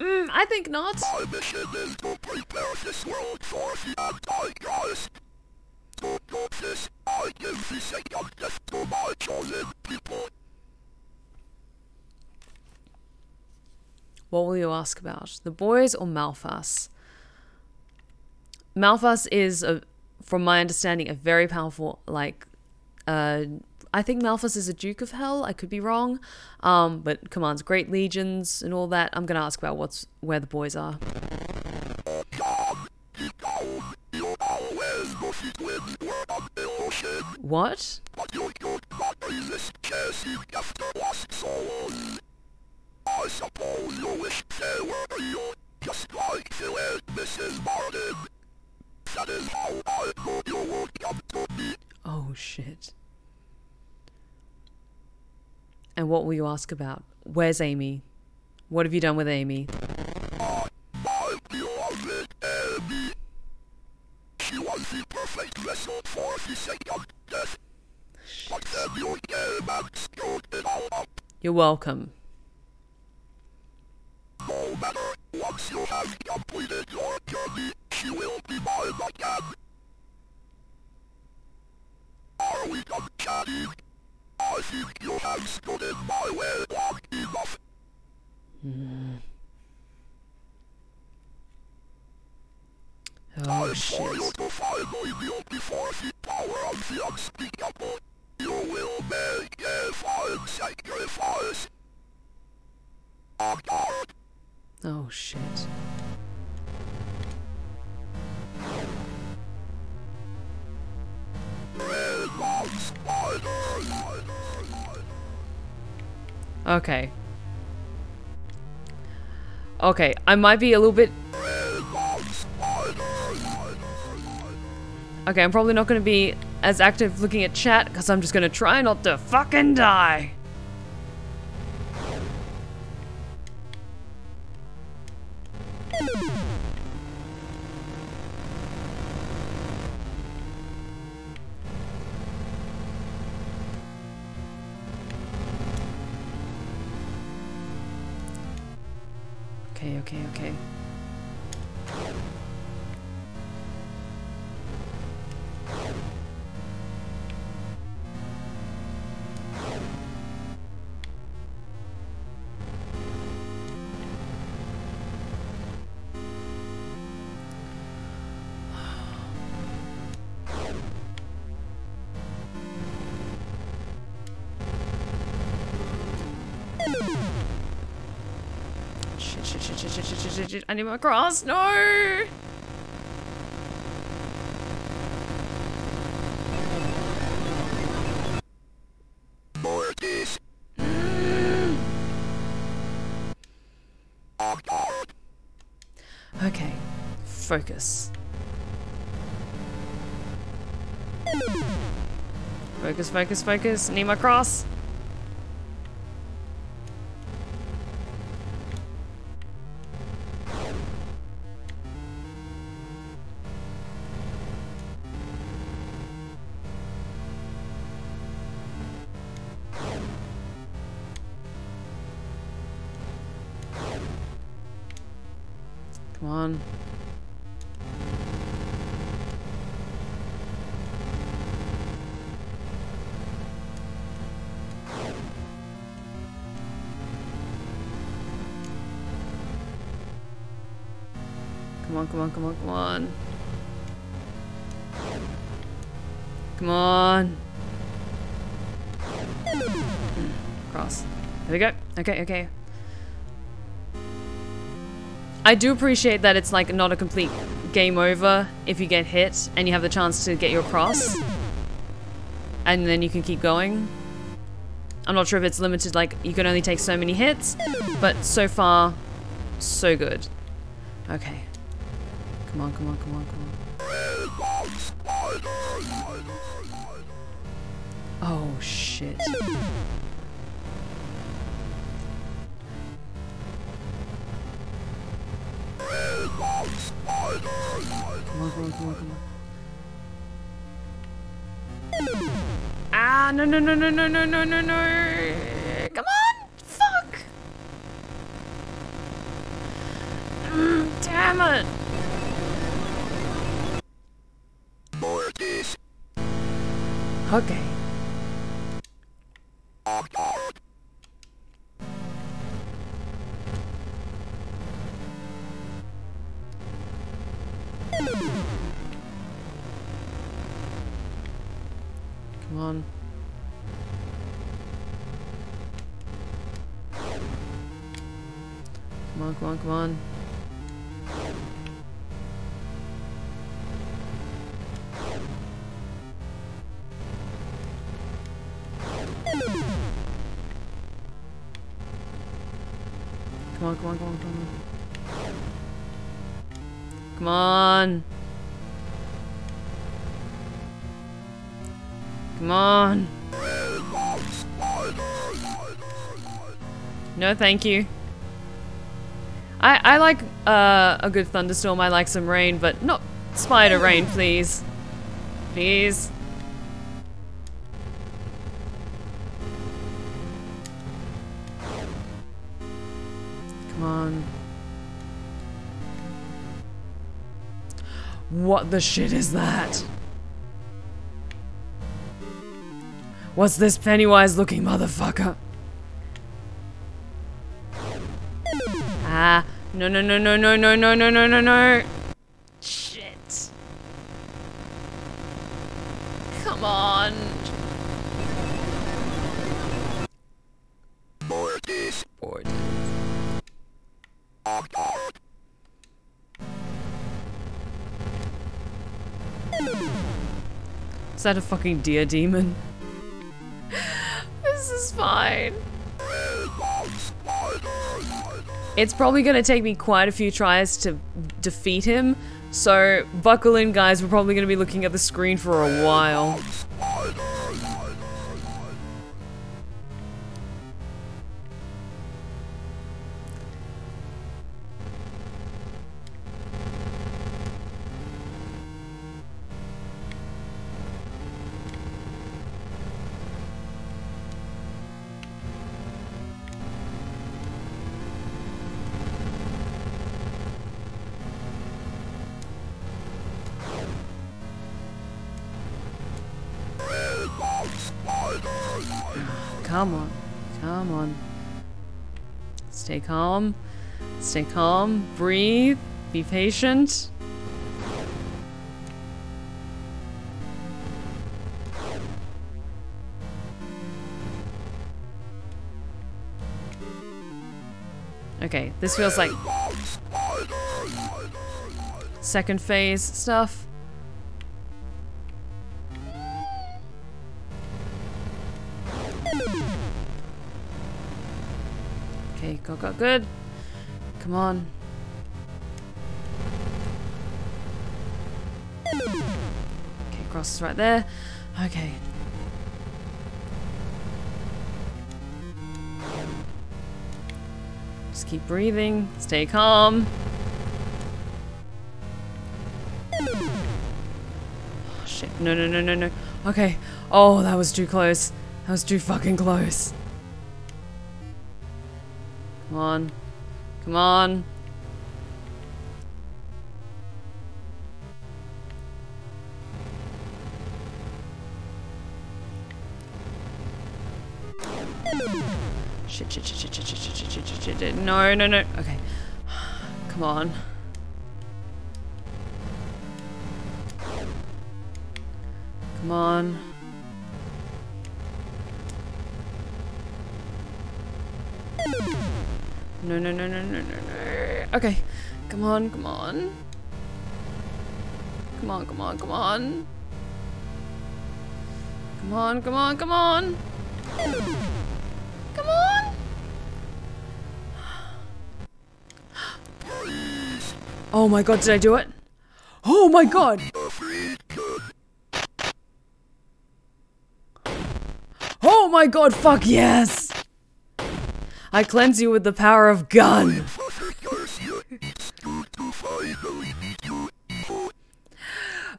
A: Mm, I think not. What will you ask about? The boys or Malphas? Malphas is, a, from my understanding, a very powerful, like, uh, I think Malphas is a Duke of Hell. I could be wrong, um, but commands great legions and all that. I'm gonna ask about what's where the boys are. What?
B: I suppose you wish they were you, just like Phil and Mrs. Martin. That is how I know you would come to me.
A: Oh shit. And what will you ask about? Where's Amy? What have you done with Amy?
B: My beloved Amy. She was the perfect vessel for the second death. But then you came and screwed it all up.
A: You're welcome.
B: No matter, once you have completed your journey, she will be mine again. Are we done chatting? I think you have stood in my way long enough.
A: Oh
B: Time for you to finally kneel before the power of the unspeakable. You will make a fine sacrifice.
A: Oh shit. Okay. Okay, I might be a little bit. Okay, I'm probably not to be as active looking at chat because I'm just to try not to fucking die. I need my cross. No!
B: Mortis. [GASPS]
A: Okay. Focus. Focus, focus, focus. Need my cross. Come on, come on, come on, come on. Come on. Cross. There we go. Okay, okay. I do appreciate that it's like not a complete game over if you get hit and you have the chance to get your cross. And then you can keep going. I'm not sure if it's limited, like you can only take so many hits, but so far, so good. Okay. Come on, come on, come on, come on. Oh, shit. Come on, come on, come on, come on. Ah, no, no, no, no, no, no, no, no, no. Come on! Fuck! [GASPS] Damn it! 好改 Thank you. I I like uh, a good thunderstorm. I like some rain, but not spider rain, please. Please. Come on. What the shit is that? What's this Pennywise looking motherfucker? No, no, no, no, no, no, no, no, no, no, no. Shit. Come on.
B: Mortis.
C: Bored.
A: Is that a fucking deer demon? It's probably gonna take me quite a few tries to defeat him, so buckle in guys, we're probably gonna be looking at the screen for a while. Stay calm. Breathe. Be patient. Okay, this feels like second phase stuff. Right there. Okay. Just keep breathing. Stay calm. Oh, shit. No, no, no, no, no. Okay. Oh, that was too close. That was too fucking close. Come on. Come on. No, no, no. Okay. Come on. Come on. No, no, no, no, no, no, no. Okay. Come on, come on. Come on, come on, come on. Come on, come on, come on. Oh my god, did I do it? Oh my god. Oh my god, fuck yes! I cleanse you with the power of gun.
B: Oh yes! Father Garcia, to finally meet you, Evo.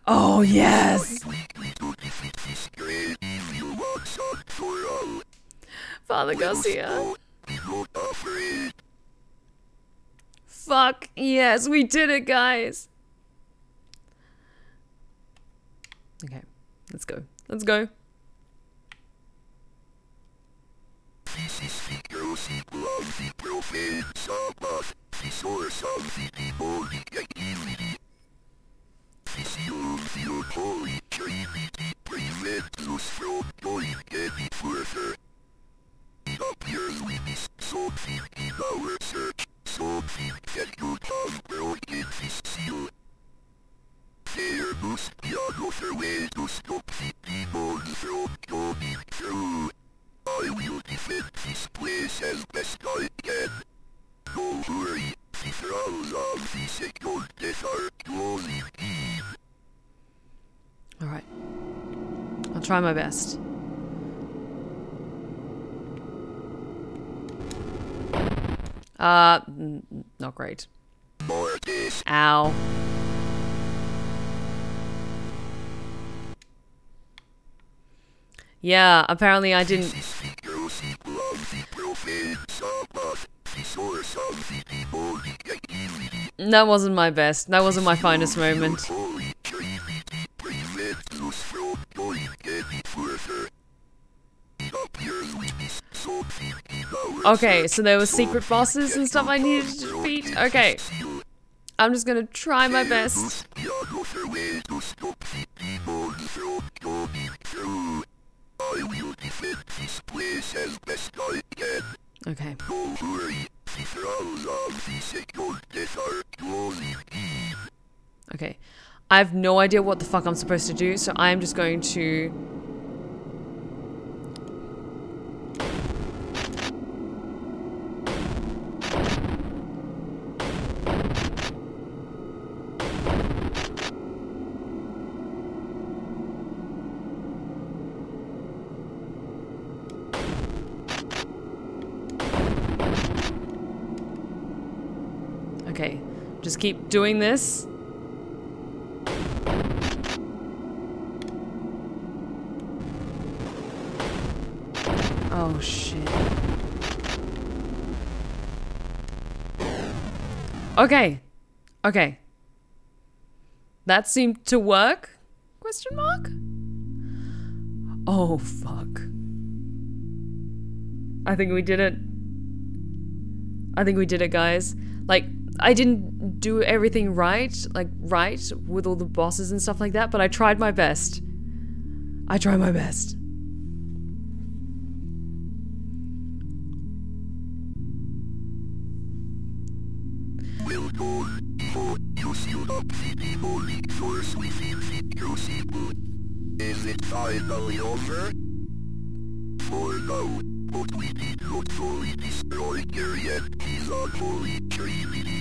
A: Oh yes!
B: Quickly to defeat this great evil once and for all.
A: Father Garcia.
B: Be not afraid.
A: Fuck yes, we did it, guys. Okay, let's go. Let's go.
B: This is the profane the source of the demonic. The seal of the Trinity prevents us from going any further. It appears we missed something in our search, something that could have broken this seal. There must be another way to stop the demons from coming through. I will defend this place as best I can. Don't worry, the thralls of the second death are closing in.
A: Alright. I'll try my best. Uh, not great. Ow. Yeah, apparently I didn't. That wasn't my best. That wasn't my finest moment. Okay, so there were secret bosses and stuff I needed to defeat. Okay. I'm just gonna try my best. Okay. Okay. I have no idea what the fuck I'm supposed to do, so I am just going to. Okay. Just keep doing this. Oh shit. Okay. Okay. That seemed to work? Question mark? Oh fuck. I think we did it. I think we did it, guys. Like, I didn't do everything right, like, right, with all the bosses and stuff like that, but I tried my best. I tried my best.
B: Is it finally over? For now, but we did not fully destroy Gariet, his unholy trinity.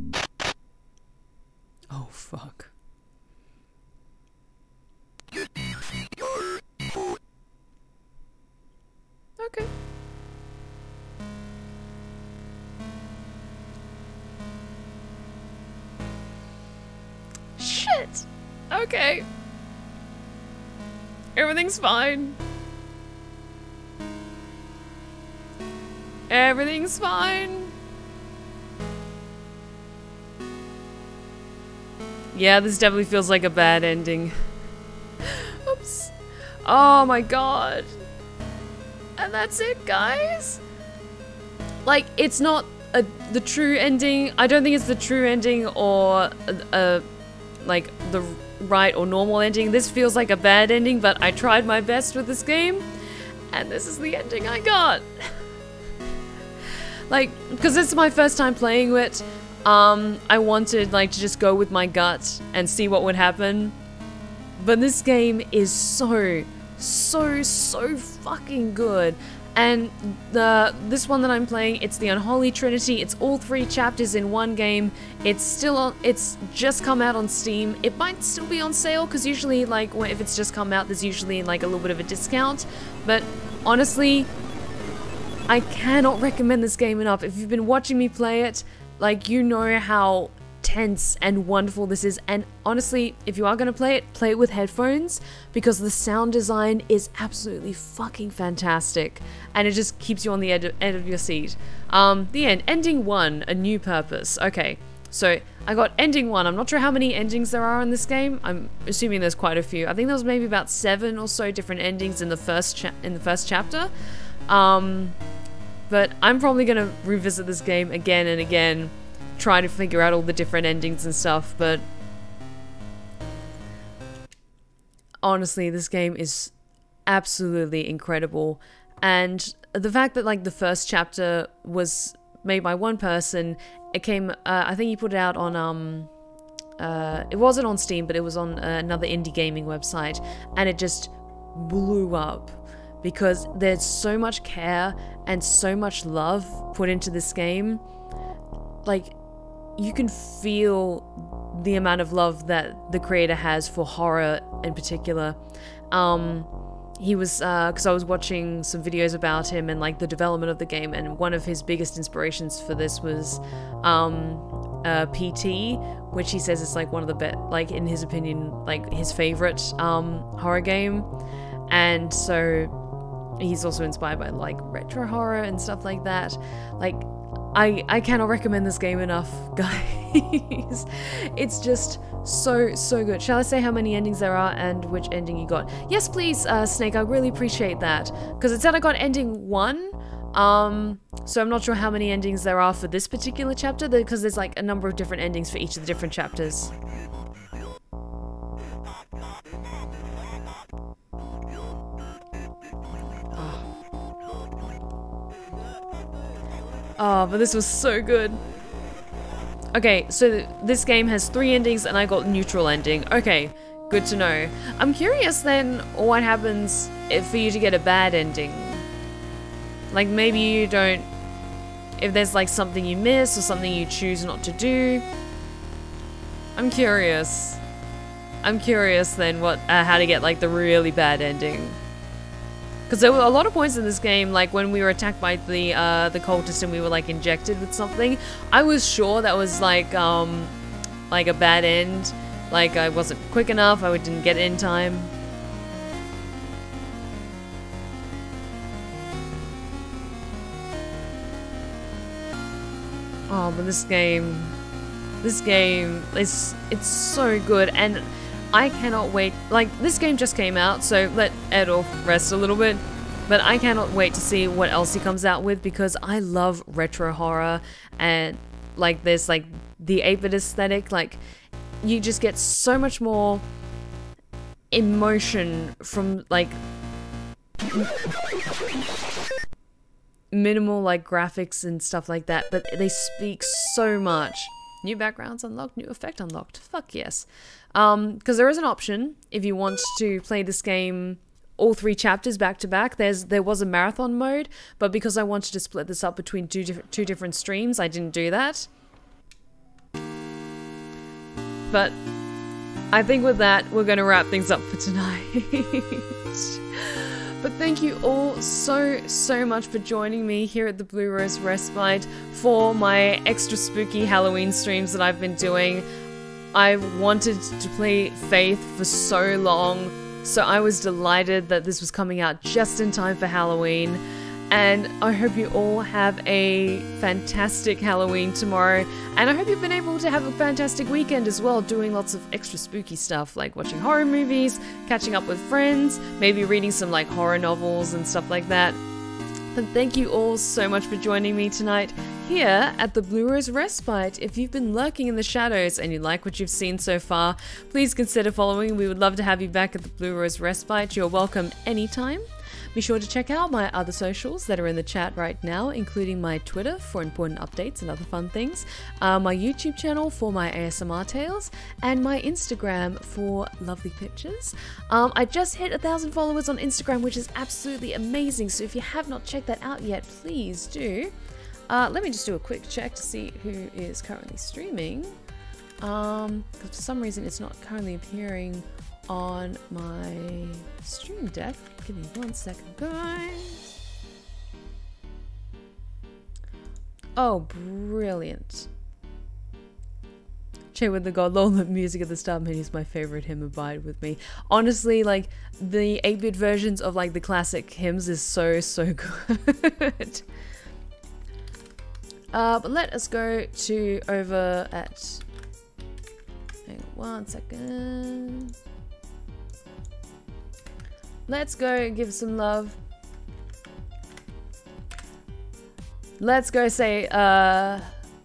A: Oh fuck. Okay. Shit. Okay. Everything's fine. everything's fine. Yeah, this definitely feels like a bad ending. Oops. Oh my god. And that's it, guys? Like, it's not a, the true ending. I don't think it's the true ending or a, a, like the right or normal ending. This feels like a bad ending, but I tried my best with this game, and this is the ending I got. [LAUGHS] like, because this is my first time playing it, um, I wanted like to just go with my gut and see what would happen. But this game is so, so, so fucking good. And the this one that I'm playing, it's the Unholy Trinity. It's all three chapters in one game. It's still on. It's just come out on Steam. It might still be on sale because usually, like, if it's just come out, there's usually like a little bit of a discount. But honestly, I cannot recommend this game enough. If you've been watching me play it, like, you know how tense and wonderful this is. And honestly, if you are going to play it, play it with headphones because the sound design is absolutely fucking fantastic. And it just keeps you on the edge of, of your seat. Um, the end. Ending one, a new purpose. Okay. So I got ending one. I'm not sure how many endings there are in this game. I'm assuming there's quite a few. I think there was maybe about seven or so different endings in the first in the first chapter. Um, but I'm probably gonna revisit this game again and again trying to figure out all the different endings and stuff, but honestly, this game is absolutely incredible. And the fact that like the first chapter was made by one person, it came. Uh, I think he put it out on um. Uh, it wasn't on Steam, but it was on uh, another indie gaming website, and it just blew up because there's so much care and so much love put into this game. Like, you can feel the amount of love that the creator has for horror in particular. Um, he was because uh, I was watching some videos about him and like the development of the game, and one of his biggest inspirations for this was um, uh, PT, which he says is like one of the best, like in his opinion, like his favorite um, horror game, and so he's also inspired by like retro horror and stuff like that. Like I, I cannot recommend this game enough, [LAUGHS] guys. it's just so, so good. Shall I say how many endings there are and which ending you got? Yes, please, uh, Snake, I really appreciate that. Because it said I got ending one, um, so I'm not sure how many endings there are for this particular chapter, because there's like a number of different endings for each of the different chapters. Oh, but this was so good. Okay, so this game has three endings and I got neutral ending. Okay, good to know. I'm curious then what happens if for you to get a bad ending. Like maybe you don't, if there's like something you miss or something you choose not to do. I'm curious. I'm curious then what, uh, how to get like the really bad ending. Because there were a lot of points in this game, like when we were attacked by the uh, the cultist and we were like injected with something, I was sure that was like um, like a bad end. Like I wasn't quick enough, I didn't get in time. Oh, but this game, this game is it's so good and I cannot wait. Like, this game just came out, so let Airdorf rest a little bit. But I cannot wait to see what else he comes out with because I love retro horror and like this, like the 8-bit aesthetic. Like, you just get so much more emotion from like minimal like graphics and stuff like that, but they speak so much. New backgrounds unlocked, new effect unlocked. Fuck yes. Um, because there is an option if you want to play this game all three chapters back to back. There's there was a marathon mode, but because I wanted to split this up between two different two different streams, I didn't do that. But I think with that, we're going to wrap things up for tonight. [LAUGHS] but thank you all so, so much for joining me here at the Blue Rose Respite for my extra spooky Halloween streams that I've been doing. I've wanted to play Faith for so long, so I was delighted that this was coming out just in time for Halloween. And I hope you all have a fantastic Halloween tomorrow. And I hope you've been able to have a fantastic weekend as well, doing lots of extra spooky stuff like watching horror movies, catching up with friends, maybe reading some like horror novels and stuff like that. And thank you all so much for joining me tonight here at the Blue Rose Respite. If you've been lurking in the shadows and you like what you've seen so far, please consider following. We would love to have you back at the Blue Rose Respite. You're welcome anytime. Be sure to check out my other socials that are in the chat right now, including my Twitter for important updates and other fun things, uh, my YouTube channel for my ASMR tales, and my Instagram for lovely pictures. Um, I just hit a thousand followers on Instagram, which is absolutely amazing. So if you have not checked that out yet, please do. Uh, let me just do a quick check to see who is currently streaming. Um, for some reason it's not currently appearing on my stream deck. Give me one second, guys. Oh, brilliant. Che with the God Lola music at the start menu is my favorite hymn, Abide With Me. Honestly, like, the 8-bit versions of, like, the classic hymns is so, so [LAUGHS] good. uh, but let us go to over at... Hang on one second. Let's go give some love. Let's go say uh,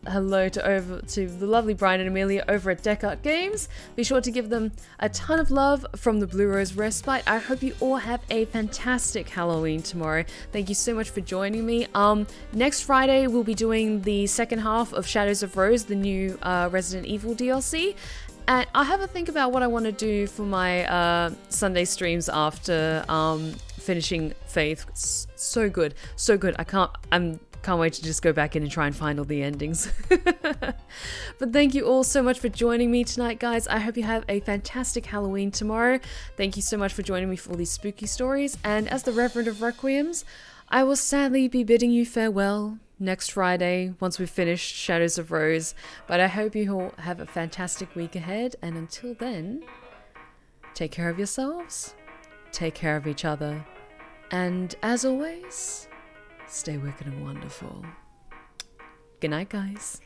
A: hello to over to the lovely Brian and Amelia over at Deckart Games. Be sure to give them a ton of love from the Blue Rose Respite. I hope you all have a fantastic Halloween tomorrow. Thank you so much for joining me. Um, next Friday we'll be doing the second half of Shadows of Rose, the new uh, Resident Evil DLC. And I have a think about what I want to do for my uh, Sunday streams after um, finishing Faith. It's so good, so good. I can't. I'm can't wait to just go back in and try and find all the endings. [LAUGHS] but thank you all so much for joining me tonight, guys. I hope you have a fantastic Halloween tomorrow. Thank you so much for joining me for all these spooky stories. And as the Reverend of Requiems, I will sadly be bidding you farewell next Friday once we've finished Shadows of Rose. But I hope you all have a fantastic week ahead. And until then, take care of yourselves, take care of each other, and as always, stay wicked and wonderful. Good night, guys.